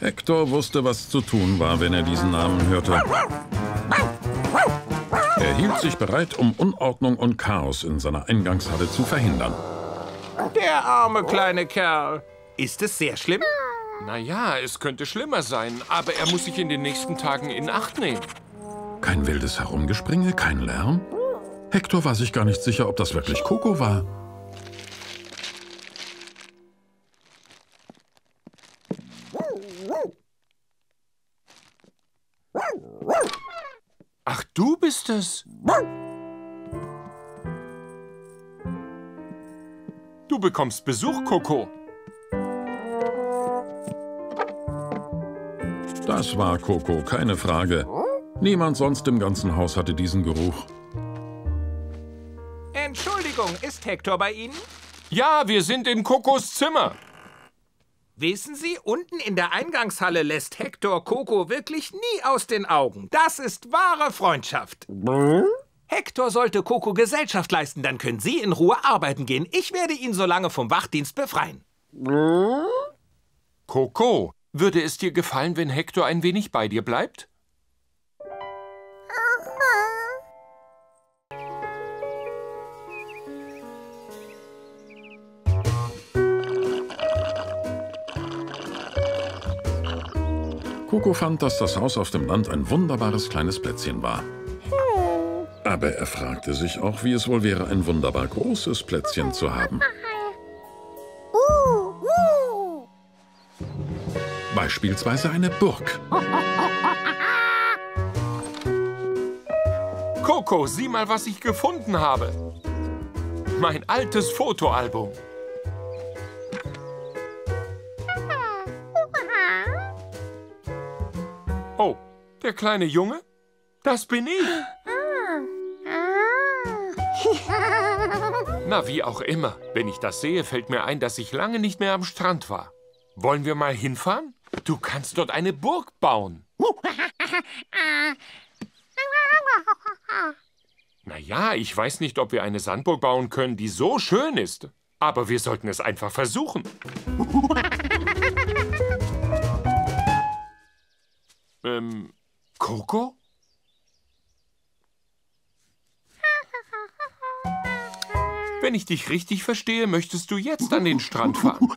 Hector wusste, was zu tun war, wenn er diesen Namen hörte. Er hielt sich bereit, um Unordnung und Chaos in seiner Eingangshalle zu verhindern. Der arme kleine Kerl. Ist es sehr schlimm? Naja, es könnte schlimmer sein, aber er muss sich in den nächsten Tagen in Acht nehmen. Kein wildes Herumgespringe, kein Lärm. Hector war sich gar nicht sicher, ob das wirklich Coco war. Ach, du bist es. Du bekommst Besuch, Coco. Das war Coco, keine Frage. Niemand sonst im ganzen Haus hatte diesen Geruch. Entschuldigung, ist Hector bei Ihnen? Ja, wir sind in Cocos Zimmer. Wissen Sie, unten in der Eingangshalle lässt Hector Coco wirklich nie aus den Augen. Das ist wahre Freundschaft. Hector sollte Coco Gesellschaft leisten, dann können Sie in Ruhe arbeiten gehen. Ich werde ihn so lange vom Wachdienst befreien. Coco, würde es dir gefallen, wenn Hector ein wenig bei dir bleibt? Coco fand, dass das Haus auf dem Land ein wunderbares kleines Plätzchen war. Aber er fragte sich auch, wie es wohl wäre, ein wunderbar großes Plätzchen zu haben. Beispielsweise eine Burg. Coco, sieh mal, was ich gefunden habe. Mein altes Fotoalbum. Oh, der kleine Junge? Das bin ich. Na, wie auch immer. Wenn ich das sehe, fällt mir ein, dass ich lange nicht mehr am Strand war. Wollen wir mal hinfahren? Du kannst dort eine Burg bauen. Naja, ich weiß nicht, ob wir eine Sandburg bauen können, die so schön ist. Aber wir sollten es einfach versuchen. ähm, Coco? Wenn ich dich richtig verstehe, möchtest du jetzt an den Strand fahren.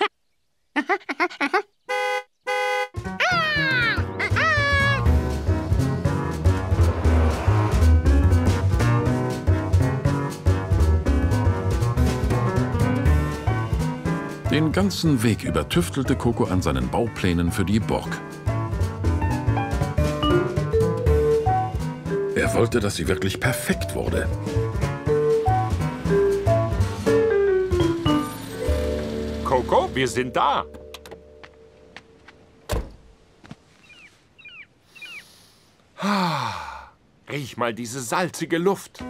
Den ganzen Weg über tüftelte Coco an seinen Bauplänen für die Burg. Wollte, dass sie wirklich perfekt wurde. Coco, wir sind da. Ah, riech mal diese salzige Luft.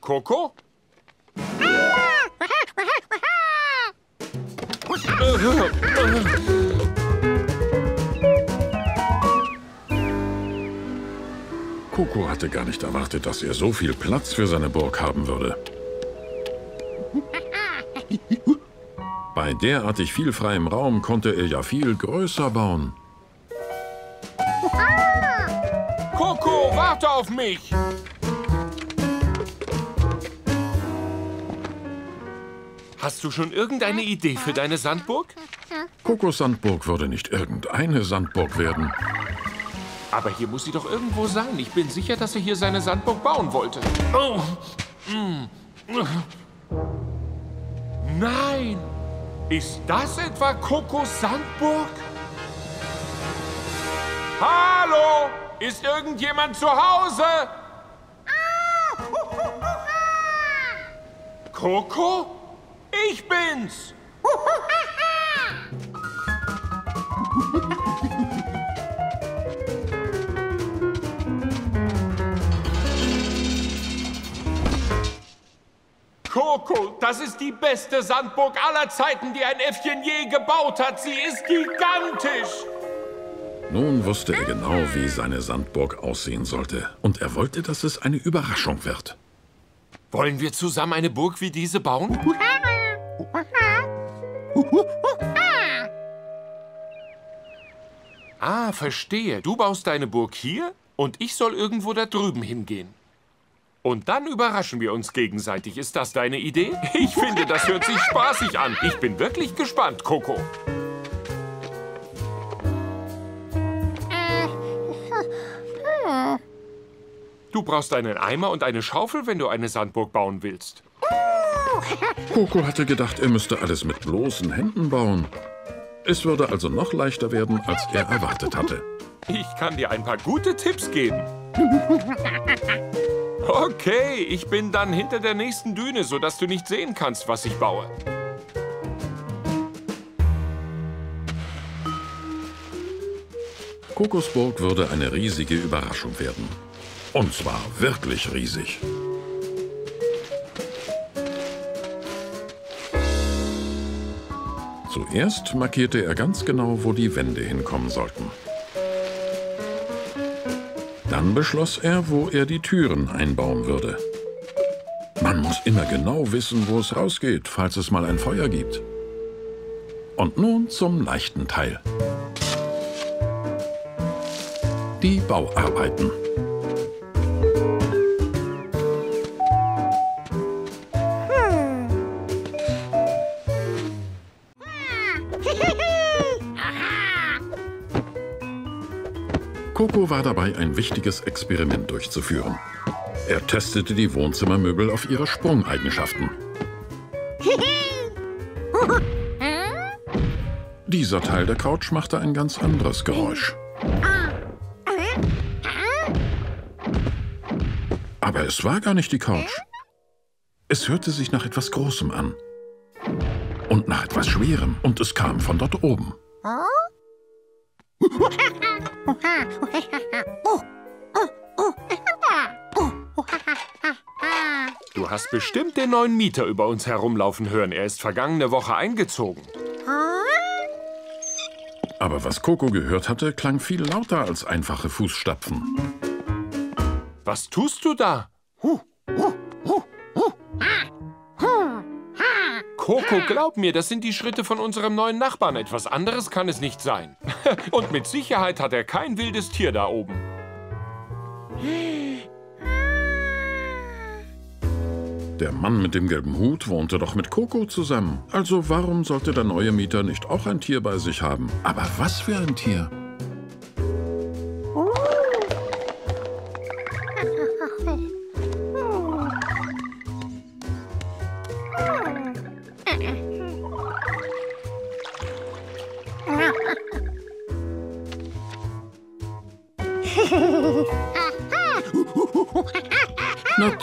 Coco? Coco hatte gar nicht erwartet, dass er so viel Platz für seine Burg haben würde. Bei derartig viel freiem Raum konnte er ja viel größer bauen. Coco, warte auf mich! Hast du schon irgendeine Idee für deine Sandburg? Cocos Sandburg würde nicht irgendeine Sandburg werden. Aber hier muss sie doch irgendwo sein. Ich bin sicher, dass er hier seine Sandburg bauen wollte. Oh. Mm. Nein! Ist das etwa Cocos Sandburg? Hallo? Ist irgendjemand zu Hause? Coco? Ich bin's! Coco, das ist die beste Sandburg aller Zeiten, die ein Äffchen je gebaut hat. Sie ist gigantisch. Nun wusste er genau, wie seine Sandburg aussehen sollte. Und er wollte, dass es eine Überraschung wird. Wollen wir zusammen eine Burg wie diese bauen? Ah, verstehe. Du baust deine Burg hier und ich soll irgendwo da drüben hingehen. Und dann überraschen wir uns gegenseitig. Ist das deine Idee? Ich finde, das hört sich spaßig an. Ich bin wirklich gespannt, Coco. Du brauchst einen Eimer und eine Schaufel, wenn du eine Sandburg bauen willst. Coco hatte gedacht, er müsste alles mit bloßen Händen bauen. Es würde also noch leichter werden, als er erwartet hatte. Ich kann dir ein paar gute Tipps geben. Okay, ich bin dann hinter der nächsten Düne, sodass du nicht sehen kannst, was ich baue. Kokosburg würde eine riesige Überraschung werden. Und zwar wirklich riesig. Zuerst markierte er ganz genau, wo die Wände hinkommen sollten. Dann beschloss er, wo er die Türen einbauen würde. Man muss immer genau wissen, wo es rausgeht, falls es mal ein Feuer gibt. Und nun zum leichten Teil. Die Bauarbeiten. Coco war dabei, ein wichtiges Experiment durchzuführen. Er testete die Wohnzimmermöbel auf ihre Sprungeigenschaften. Dieser Teil der Couch machte ein ganz anderes Geräusch. Aber es war gar nicht die Couch. Es hörte sich nach etwas Großem an. Und nach etwas Schwerem. Und es kam von dort oben. Du hast bestimmt den neuen Mieter über uns herumlaufen hören. Er ist vergangene Woche eingezogen. Aber was Coco gehört hatte, klang viel lauter als einfache Fußstapfen. Was tust du da? Coco, glaub mir, das sind die Schritte von unserem neuen Nachbarn. Etwas anderes kann es nicht sein. Und mit Sicherheit hat er kein wildes Tier da oben. Der Mann mit dem gelben Hut wohnte doch mit Coco zusammen. Also warum sollte der neue Mieter nicht auch ein Tier bei sich haben? Aber was für ein Tier?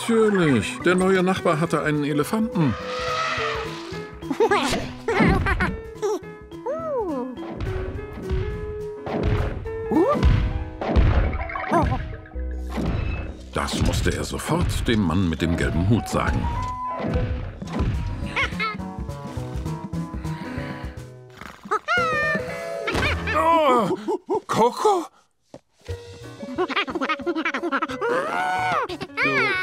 Natürlich, der neue Nachbar hatte einen Elefanten. Das musste er sofort dem Mann mit dem gelben Hut sagen. Oh, Coco?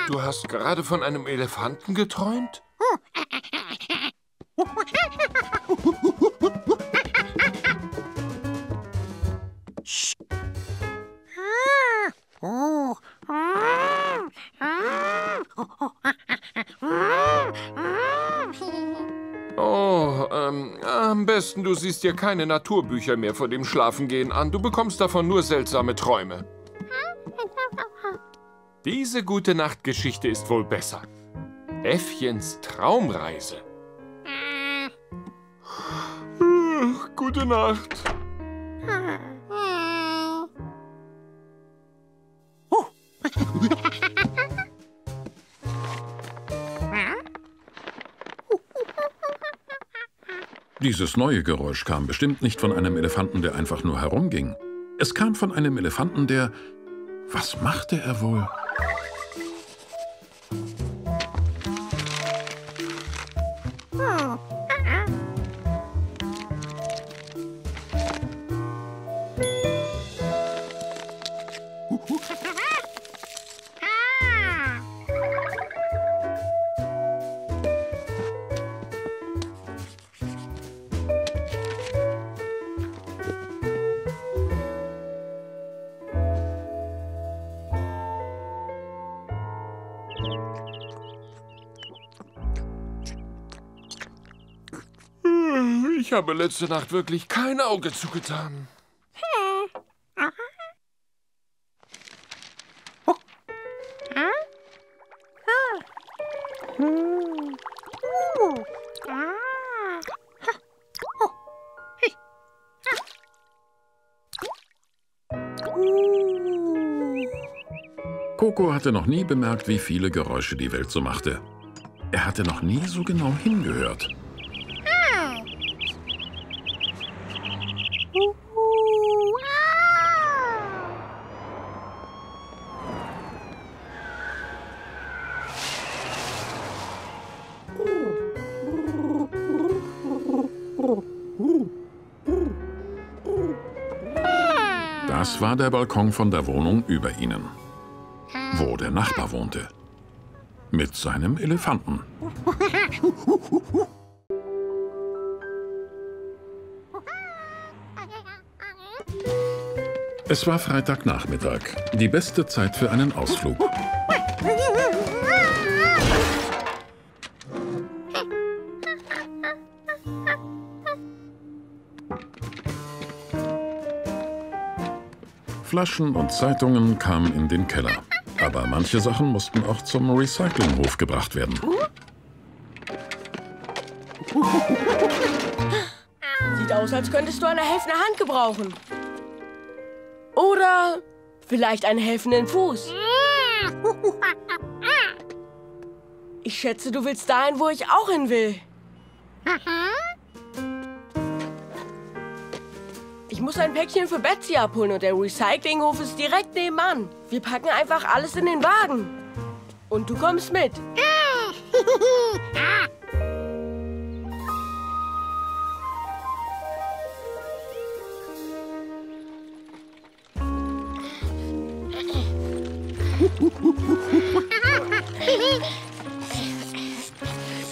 Du, hast gerade von einem Elefanten geträumt? Oh, ähm, am besten du siehst dir keine Naturbücher mehr vor dem Schlafengehen an. Du bekommst davon nur seltsame Träume. Diese gute Nachtgeschichte ist wohl besser. Äffchens Traumreise. Gute Nacht. Dieses neue Geräusch kam bestimmt nicht von einem Elefanten, der einfach nur herumging. Es kam von einem Elefanten, der... Was machte er wohl? Habe letzte Nacht wirklich kein Auge zugetan. Coco hatte noch nie bemerkt, wie viele Geräusche die Welt so machte. Er hatte noch nie so genau hingehört. Der Balkon von der Wohnung über ihnen, wo der Nachbar wohnte. Mit seinem Elefanten. Es war Freitagnachmittag, die beste Zeit für einen Ausflug. Flaschen und Zeitungen kamen in den Keller. Aber manche Sachen mussten auch zum Recyclinghof gebracht werden. Sieht aus, als könntest du eine helfende Hand gebrauchen. Oder vielleicht einen helfenden Fuß. Ich schätze, du willst dahin, wo ich auch hin will. Muss ein Päckchen für Betsy abholen und der Recyclinghof ist direkt nebenan. Wir packen einfach alles in den Wagen. Und du kommst mit.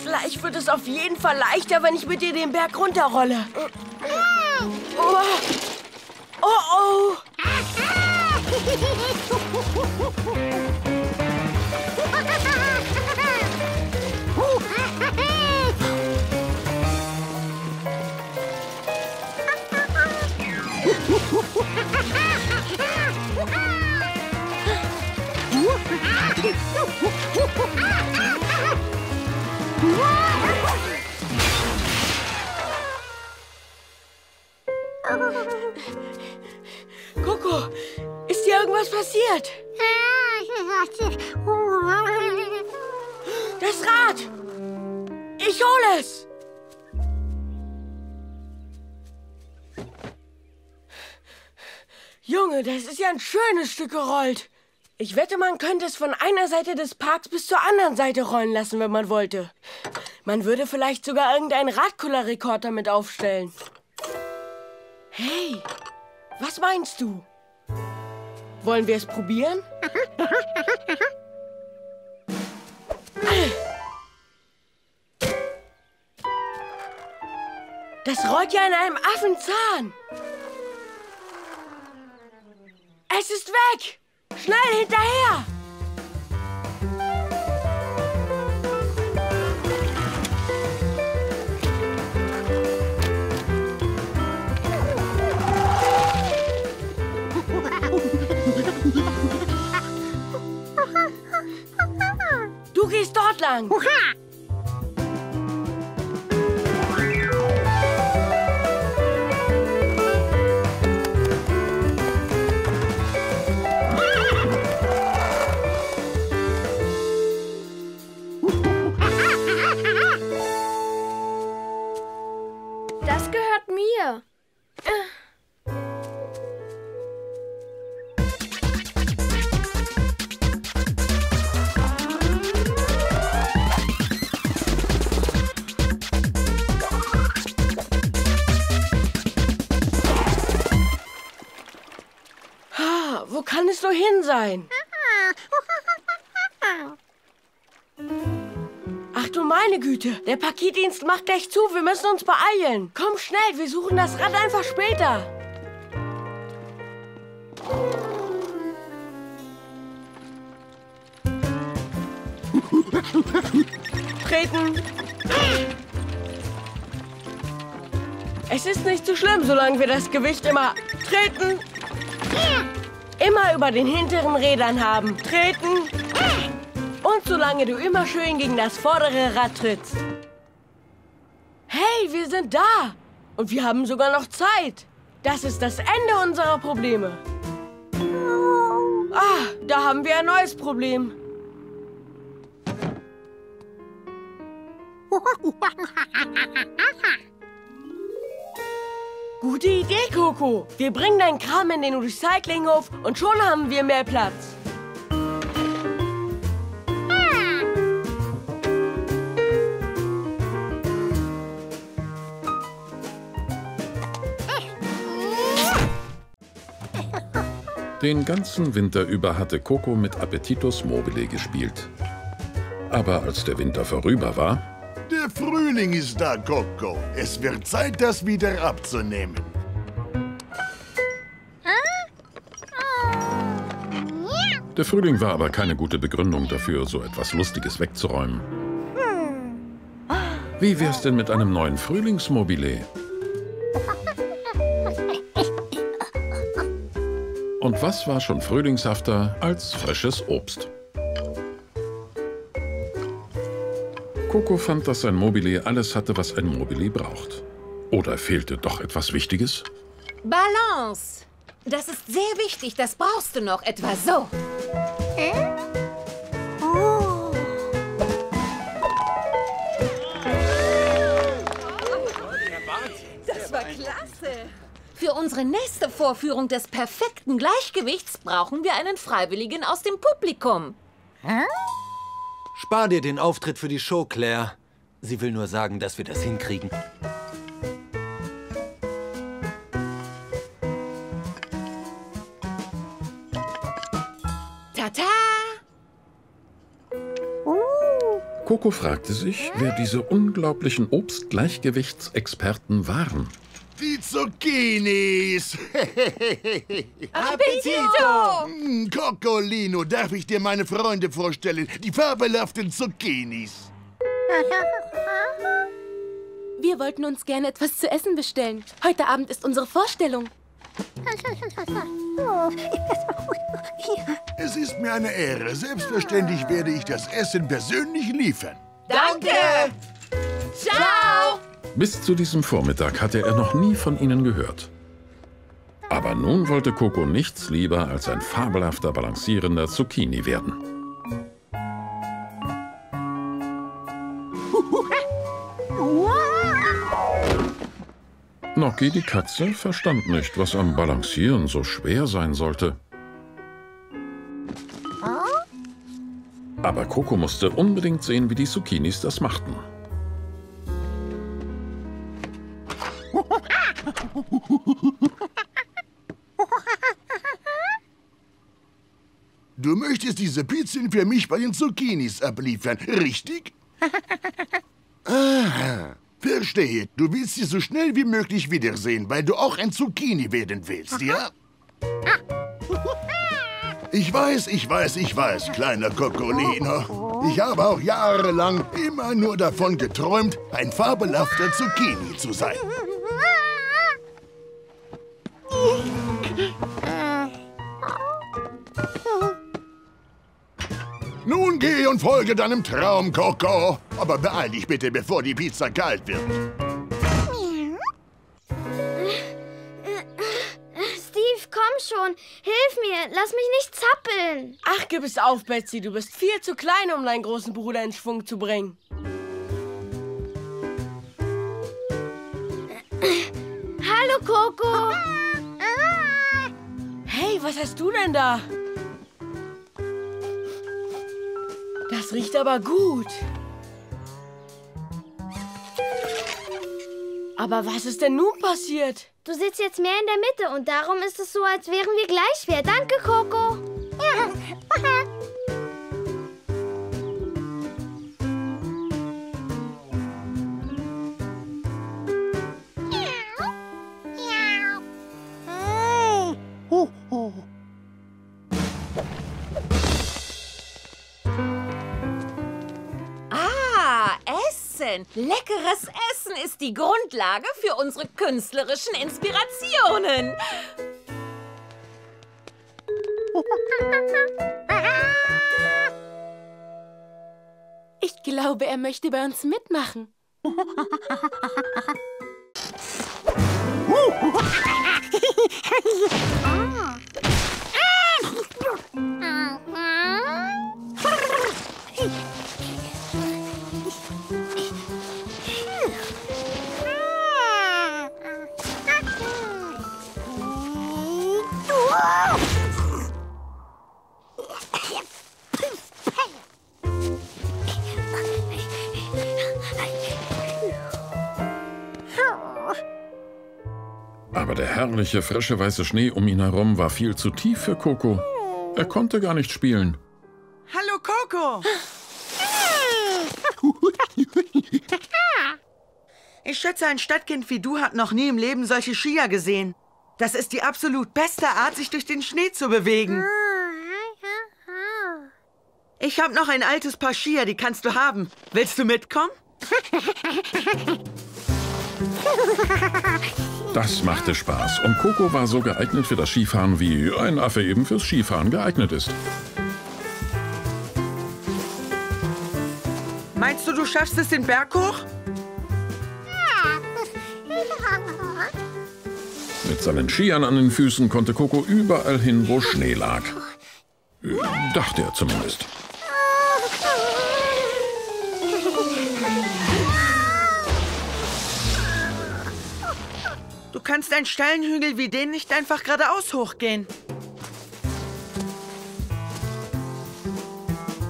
Vielleicht wird es auf jeden Fall leichter, wenn ich mit dir den Berg runterrolle. Oh. Junge, das ist ja ein schönes Stück gerollt. Ich wette, man könnte es von einer Seite des Parks bis zur anderen Seite rollen lassen, wenn man wollte. Man würde vielleicht sogar irgendeinen Radkullerrekord damit aufstellen. Hey, was meinst du? Wollen wir es probieren? Das rollt ja in einem Affenzahn. Es ist weg! Schnell hinterher! Du gehst dort lang. Das mir. Ah, Wo kann es nur hin sein? Du meine Güte, der Paketdienst macht gleich zu. Wir müssen uns beeilen. Komm schnell, wir suchen das Rad einfach später. Treten. Es ist nicht so schlimm, solange wir das Gewicht immer treten. Immer über den hinteren Rädern haben. Treten. Und solange du immer schön gegen das vordere Rad trittst. Hey, wir sind da. Und wir haben sogar noch Zeit. Das ist das Ende unserer Probleme. Ah, da haben wir ein neues Problem. Gute Idee, Coco. Wir bringen deinen Kram in den Recyclinghof und schon haben wir mehr Platz. Den ganzen Winter über hatte Coco mit Appetitus mobile gespielt. Aber als der Winter vorüber war, Der Frühling ist da, Coco. Es wird Zeit, das wieder abzunehmen. der Frühling war aber keine gute Begründung dafür, so etwas Lustiges wegzuräumen. Wie wär's denn mit einem neuen Frühlingsmobile? Und was war schon frühlingshafter als frisches Obst? Coco fand, dass sein Mobile alles hatte, was ein Mobile braucht. Oder fehlte doch etwas Wichtiges? Balance. Das ist sehr wichtig. Das brauchst du noch. Etwa so. Das Für unsere nächste Vorführung des perfekten Gleichgewichts brauchen wir einen Freiwilligen aus dem Publikum. Spar dir den Auftritt für die Show, Claire. Sie will nur sagen, dass wir das hinkriegen. Tata! Coco fragte sich, wer diese unglaublichen Obstgleichgewichtsexperten waren. Zucchinis! Appetito! Mm, Coccolino, darf ich dir meine Freunde vorstellen? Die fabelhaften Zucchinis. Wir wollten uns gerne etwas zu essen bestellen. Heute Abend ist unsere Vorstellung. Es ist mir eine Ehre. Selbstverständlich werde ich das Essen persönlich liefern. Danke! Ciao! Bis zu diesem Vormittag hatte er noch nie von ihnen gehört. Aber nun wollte Coco nichts lieber als ein fabelhafter balancierender Zucchini werden. Noki, die Katze, verstand nicht, was am Balancieren so schwer sein sollte. Aber Coco musste unbedingt sehen, wie die Zucchinis das machten. Du möchtest diese Pizzen für mich bei den Zucchinis abliefern, richtig? Aha. Verstehe. Du willst sie so schnell wie möglich wiedersehen, weil du auch ein Zucchini werden willst, ja? Ich weiß, ich weiß, ich weiß, kleiner Coccolino. Ich habe auch jahrelang immer nur davon geträumt, ein fabelhafter Zucchini zu sein. Nun geh und folge deinem Traum, Coco. Aber beeil dich bitte, bevor die Pizza kalt wird. Steve, komm schon. Hilf mir. Lass mich nicht zappeln. Ach, gib es auf, Betsy. Du bist viel zu klein, um deinen großen Bruder in Schwung zu bringen. Hallo, Coco. Hey, was hast du denn da? Das riecht aber gut. Aber was ist denn nun passiert? Du sitzt jetzt mehr in der Mitte und darum ist es so, als wären wir gleich wer. Danke, Coco. Essen. Leckeres Essen. Ist die Grundlage für unsere künstlerischen Inspirationen. Ich glaube, er möchte bei uns mitmachen. Aber der herrliche, frische weiße Schnee um ihn herum war viel zu tief für Coco. Er konnte gar nicht spielen. Hallo, Coco! Ich schätze, ein Stadtkind wie du hat noch nie im Leben solche Skier gesehen. Das ist die absolut beste Art, sich durch den Schnee zu bewegen. Ich habe noch ein altes Paar Skier, die kannst du haben. Willst du mitkommen? Das machte Spaß und Coco war so geeignet für das Skifahren, wie ein Affe eben fürs Skifahren geeignet ist. Meinst du, du schaffst es den Berg hoch? Mit seinen Skiern an den Füßen konnte Coco überall hin, wo Schnee lag. Dachte er zumindest. Du kannst einen steilen Hügel wie den nicht einfach geradeaus hochgehen.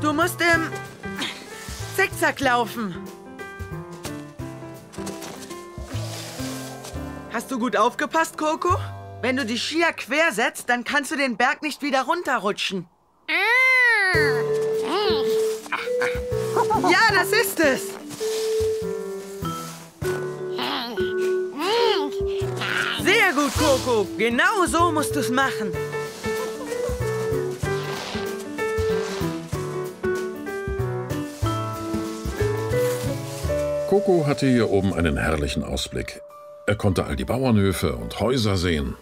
Du musst im Zickzack laufen. Hast du gut aufgepasst, Coco? Wenn du die Skier quer setzt, dann kannst du den Berg nicht wieder runterrutschen. Ja, das ist es. Coco. Genau so musst du es machen. Coco hatte hier oben einen herrlichen Ausblick. Er konnte all die Bauernhöfe und Häuser sehen.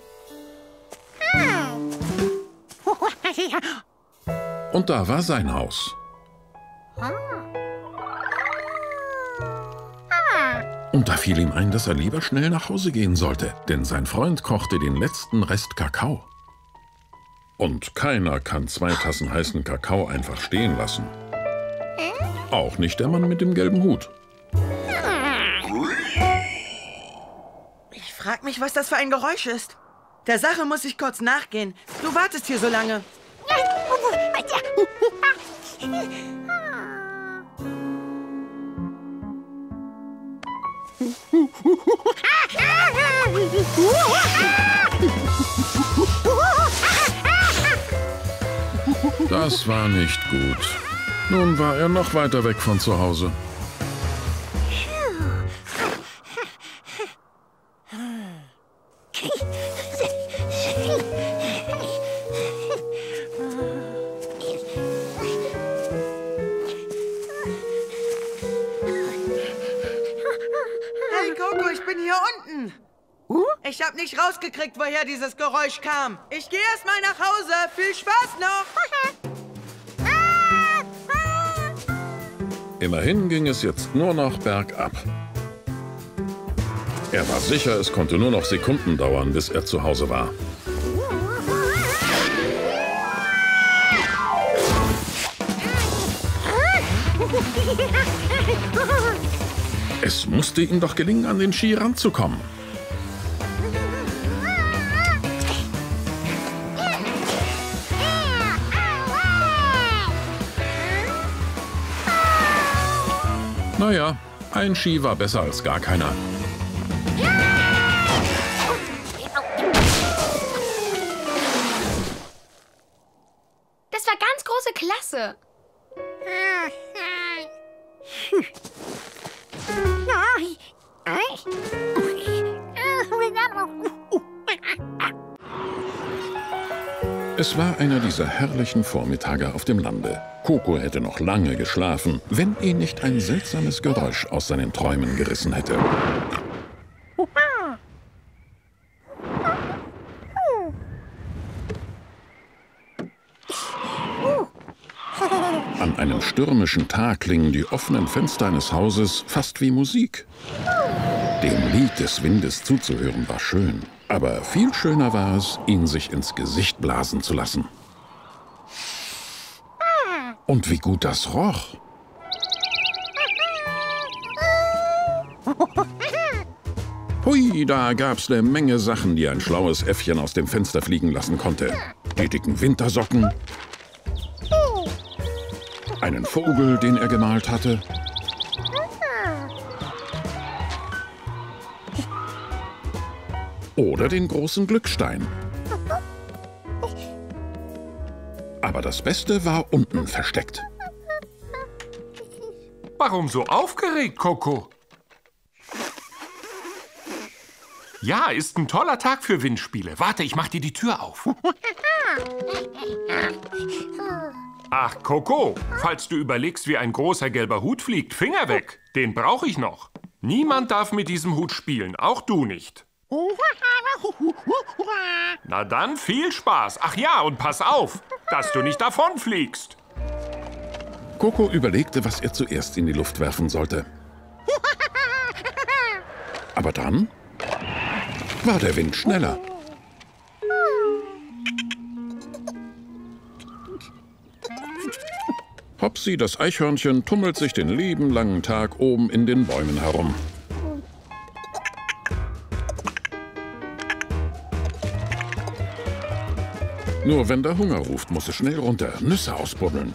Und da war sein Haus. Und da fiel ihm ein, dass er lieber schnell nach Hause gehen sollte, denn sein Freund kochte den letzten Rest Kakao. Und keiner kann zwei Tassen heißen Kakao einfach stehen lassen. Auch nicht der Mann mit dem gelben Hut. Ich frag mich, was das für ein Geräusch ist. Der Sache muss ich kurz nachgehen. Du wartest hier so lange. Das war nicht gut. Nun war er noch weiter weg von zu Hause. Hier unten. Ich hab nicht rausgekriegt, woher dieses Geräusch kam. Ich gehe erst mal nach Hause. Viel Spaß noch. Immerhin ging es jetzt nur noch bergab. Er war sicher, es konnte nur noch Sekunden dauern, bis er zu Hause war. Es musste ihm doch gelingen, an den Ski ranzukommen. Naja, ein Ski war besser als gar keiner. Das war ganz große Klasse. Es war einer dieser herrlichen Vormittage auf dem Lande. Coco hätte noch lange geschlafen, wenn ihn nicht ein seltsames Geräusch aus seinen Träumen gerissen hätte. An einem stürmischen Tag klingen die offenen Fenster eines Hauses fast wie Musik. Dem Lied des Windes zuzuhören war schön, aber viel schöner war es, ihn sich ins Gesicht blasen zu lassen. Und wie gut das roch. Hui, da gab's eine Menge Sachen, die ein schlaues Äffchen aus dem Fenster fliegen lassen konnte. Die dicken Wintersocken, einen Vogel, den er gemalt hatte, oder den großen Glückstein. Aber das Beste war unten versteckt. Warum so aufgeregt, Coco? Ja, ist ein toller Tag für Windspiele. Warte, ich mach dir die Tür auf. Ach, Coco, falls du überlegst, wie ein großer gelber Hut fliegt, Finger weg. Den brauche ich noch. Niemand darf mit diesem Hut spielen, auch du nicht. Na dann, viel Spaß. Ach ja, und pass auf, dass du nicht davonfliegst. Coco überlegte, was er zuerst in die Luft werfen sollte. Aber dann war der Wind schneller. Hopsi, das Eichhörnchen, tummelt sich den lieben langen Tag oben in den Bäumen herum. Nur wenn der Hunger ruft, muss es schnell runter, Nüsse ausbuddeln.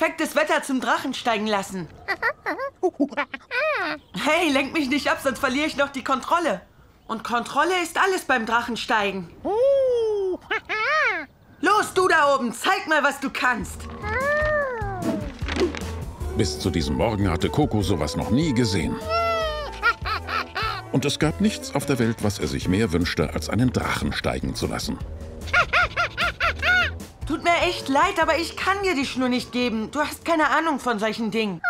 Perfektes Wetter zum Drachensteigen lassen. Hey, lenk mich nicht ab, sonst verliere ich noch die Kontrolle. Und Kontrolle ist alles beim Drachensteigen. Los, du da oben, zeig mal, was du kannst. Bis zu diesem Morgen hatte Coco sowas noch nie gesehen. Und es gab nichts auf der Welt, was er sich mehr wünschte, als einen Drachen steigen zu lassen. Echt leid, aber ich kann dir die Schnur nicht geben. Du hast keine Ahnung von solchen Dingen.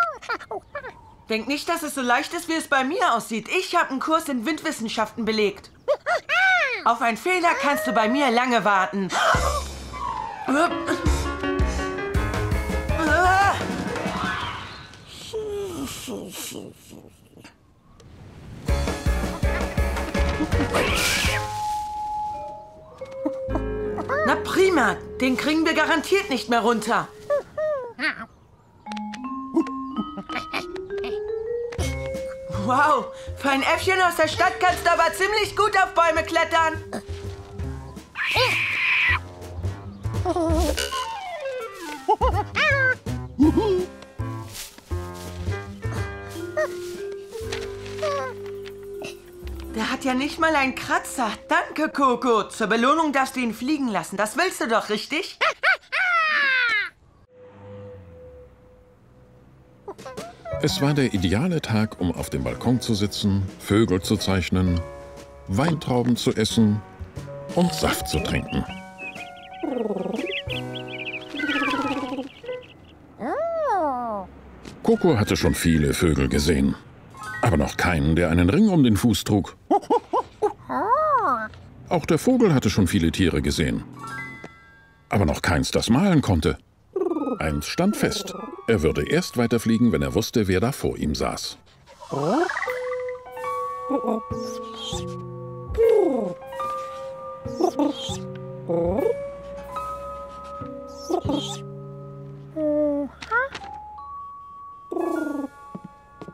Denk nicht, dass es so leicht ist, wie es bei mir aussieht. Ich habe einen Kurs in Windwissenschaften belegt. Auf einen Fehler kannst du bei mir lange warten. Na prima, den kriegen wir garantiert nicht mehr runter. Wow, für ein Äffchen aus der Stadt kannst du aber ziemlich gut auf Bäume klettern. Der hat ja nicht mal einen Kratzer. Danke, Coco. Zur Belohnung darfst du ihn fliegen lassen. Das willst du doch, richtig? Es war der ideale Tag, um auf dem Balkon zu sitzen, Vögel zu zeichnen, Weintrauben zu essen und Saft zu trinken. Coco hatte schon viele Vögel gesehen, aber noch keinen, der einen Ring um den Fuß trug. Auch der Vogel hatte schon viele Tiere gesehen, aber noch keins, das malen konnte. Eins stand fest. Er würde erst weiterfliegen, wenn er wusste, wer da vor ihm saß.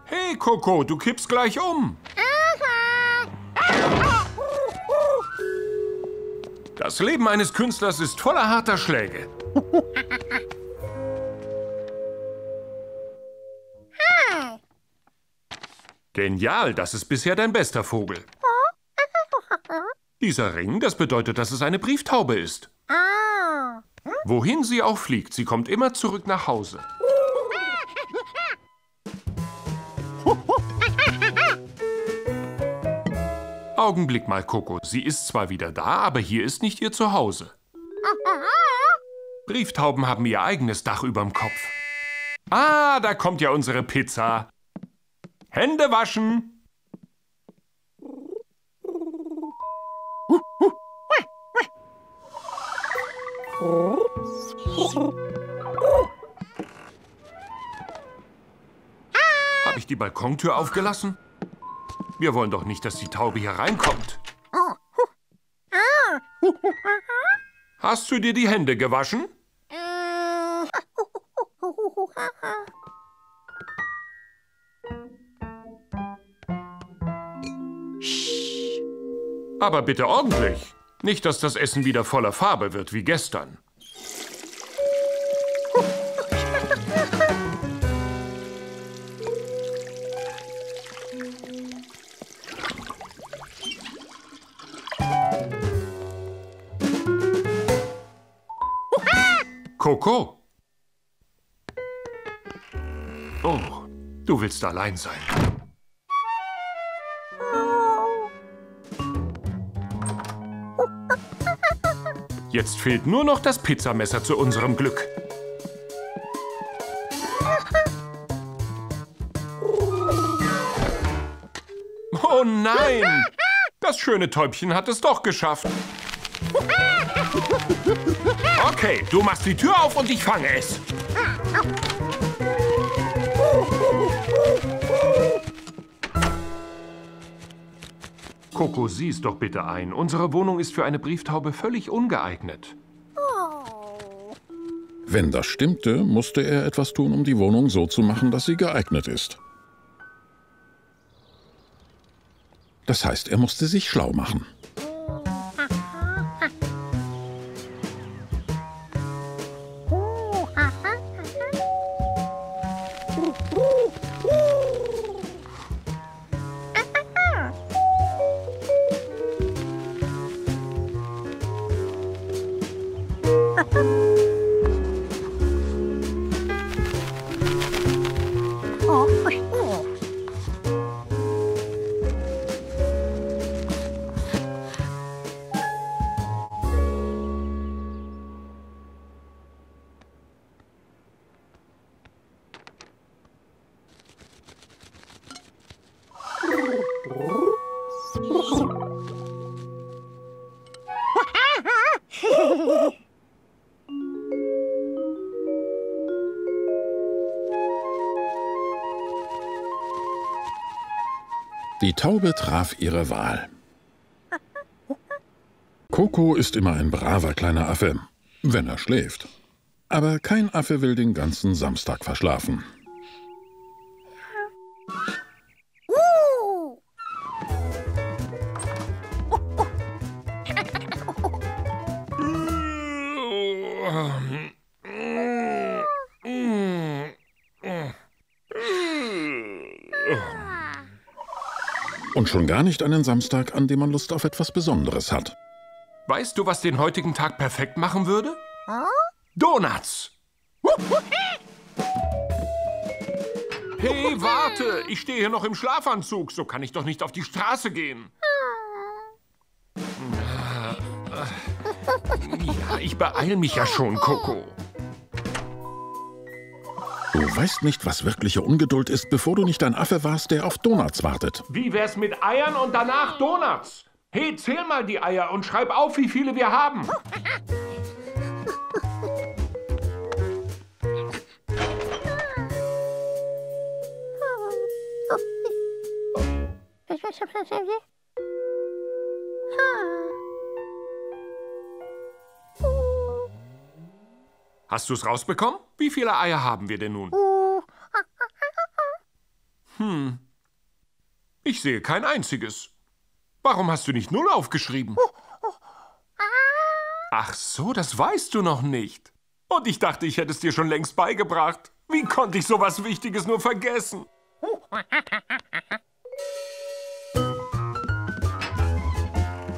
Hey, Coco, du kippst gleich um. Das Leben eines Künstlers ist voller harter Schläge. Genial, das ist bisher dein bester Vogel. Dieser Ring, das bedeutet, dass es eine Brieftaube ist. Wohin sie auch fliegt, sie kommt immer zurück nach Hause. Augenblick mal, Coco. Sie ist zwar wieder da, aber hier ist nicht ihr Zuhause. Brieftauben haben ihr eigenes Dach überm Kopf. Ah, da kommt ja unsere Pizza. Hände waschen. Habe ich die Balkontür aufgelassen? Wir wollen doch nicht, dass die Taube hier reinkommt. Hast du dir die Hände gewaschen? Aber bitte ordentlich. Nicht, dass das Essen wieder voller Farbe wird wie gestern. Coco? Oh, du willst allein sein. Jetzt fehlt nur noch das Pizzamesser zu unserem Glück. Oh nein! Das schöne Täubchen hat es doch geschafft. Okay, du machst die Tür auf und ich fange es. Coco, sieh's doch bitte ein. Unsere Wohnung ist für eine Brieftaube völlig ungeeignet. Wenn das stimmte, musste er etwas tun, um die Wohnung so zu machen, dass sie geeignet ist. Das heißt, er musste sich schlau machen. Taube traf ihre Wahl. Coco ist immer ein braver kleiner Affe, wenn er schläft. Aber kein Affe will den ganzen Samstag verschlafen. Und schon gar nicht einen Samstag, an dem man Lust auf etwas Besonderes hat. Weißt du, was den heutigen Tag perfekt machen würde? Donuts! Hey, warte! Ich stehe hier noch im Schlafanzug. So kann ich doch nicht auf die Straße gehen. Ja, ich beeil mich ja schon, Coco. Du weißt nicht, was wirkliche Ungeduld ist, bevor du nicht ein Affe warst, der auf Donuts wartet. Wie wär's mit Eiern und danach Donuts? Hey, zähl mal die Eier und schreib auf, wie viele wir haben. Hast du's rausbekommen? Wie viele Eier haben wir denn nun? Hm, Ich sehe kein einziges. Warum hast du nicht Null aufgeschrieben? Ach so, das weißt du noch nicht. Und ich dachte, ich hätte es dir schon längst beigebracht. Wie konnte ich sowas Wichtiges nur vergessen?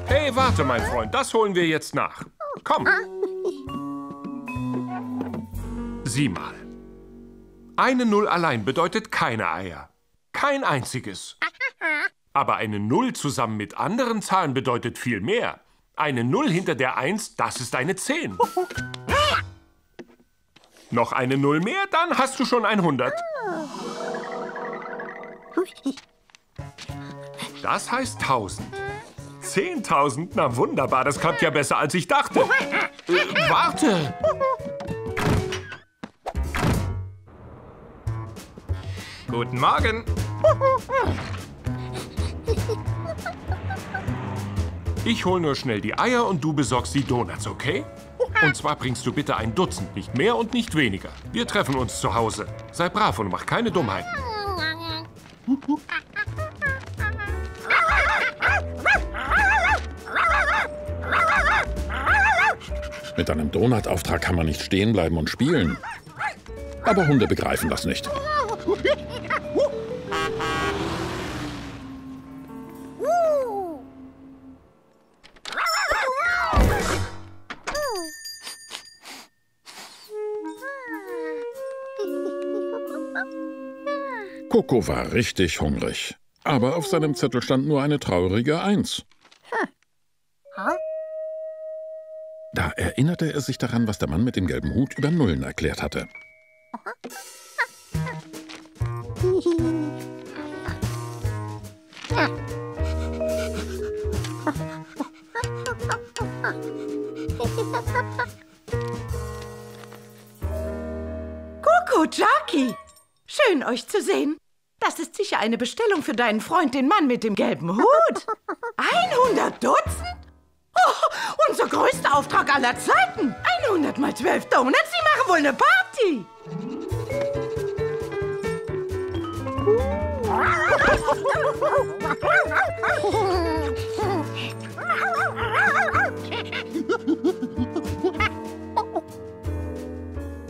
Hey, warte, mein Freund, das holen wir jetzt nach. Komm. Sieh mal. Eine Null allein bedeutet keine Eier. Kein einziges. Aber eine Null zusammen mit anderen Zahlen bedeutet viel mehr. Eine Null hinter der Eins, das ist eine Zehn. Noch eine Null mehr, dann hast du schon ein Hundert. Das heißt tausend. Zehntausend? Na wunderbar, das klappt ja besser, als ich dachte. Äh, warte! Guten Morgen. Ich hol nur schnell die Eier und du besorgst die Donuts, okay? Und zwar bringst du bitte ein Dutzend, nicht mehr und nicht weniger. Wir treffen uns zu Hause. Sei brav und mach keine Dummheiten. Mit einem Donutauftrag kann man nicht stehen bleiben und spielen. Aber Hunde begreifen das nicht. Coco war richtig hungrig. Aber auf seinem Zettel stand nur eine traurige Eins. Da erinnerte er sich daran, was der Mann mit dem gelben Hut über Nullen erklärt hatte. Coco, Jackie! Schön, euch zu sehen. Das ist sicher eine Bestellung für deinen Freund, den Mann mit dem gelben Hut. 100 Dutzend? Oh, unser größter Auftrag aller Zeiten. 100 mal 12 Donuts, die machen wohl eine Party.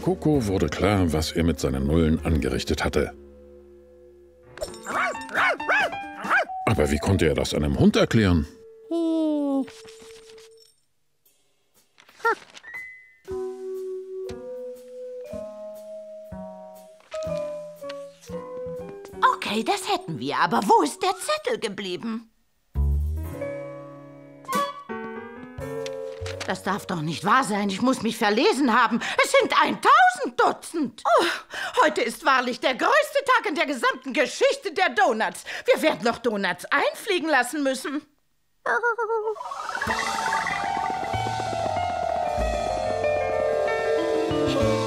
Coco wurde klar, was er mit seinen Nullen angerichtet hatte. Aber wie konnte er das einem Hund erklären? Okay, das hätten wir, aber wo ist der Zettel geblieben? Das darf doch nicht wahr sein. Ich muss mich verlesen haben. Es sind 1000 Dutzend. Oh, heute ist wahrlich der größte Tag in der gesamten Geschichte der Donuts. Wir werden noch Donuts einfliegen lassen müssen.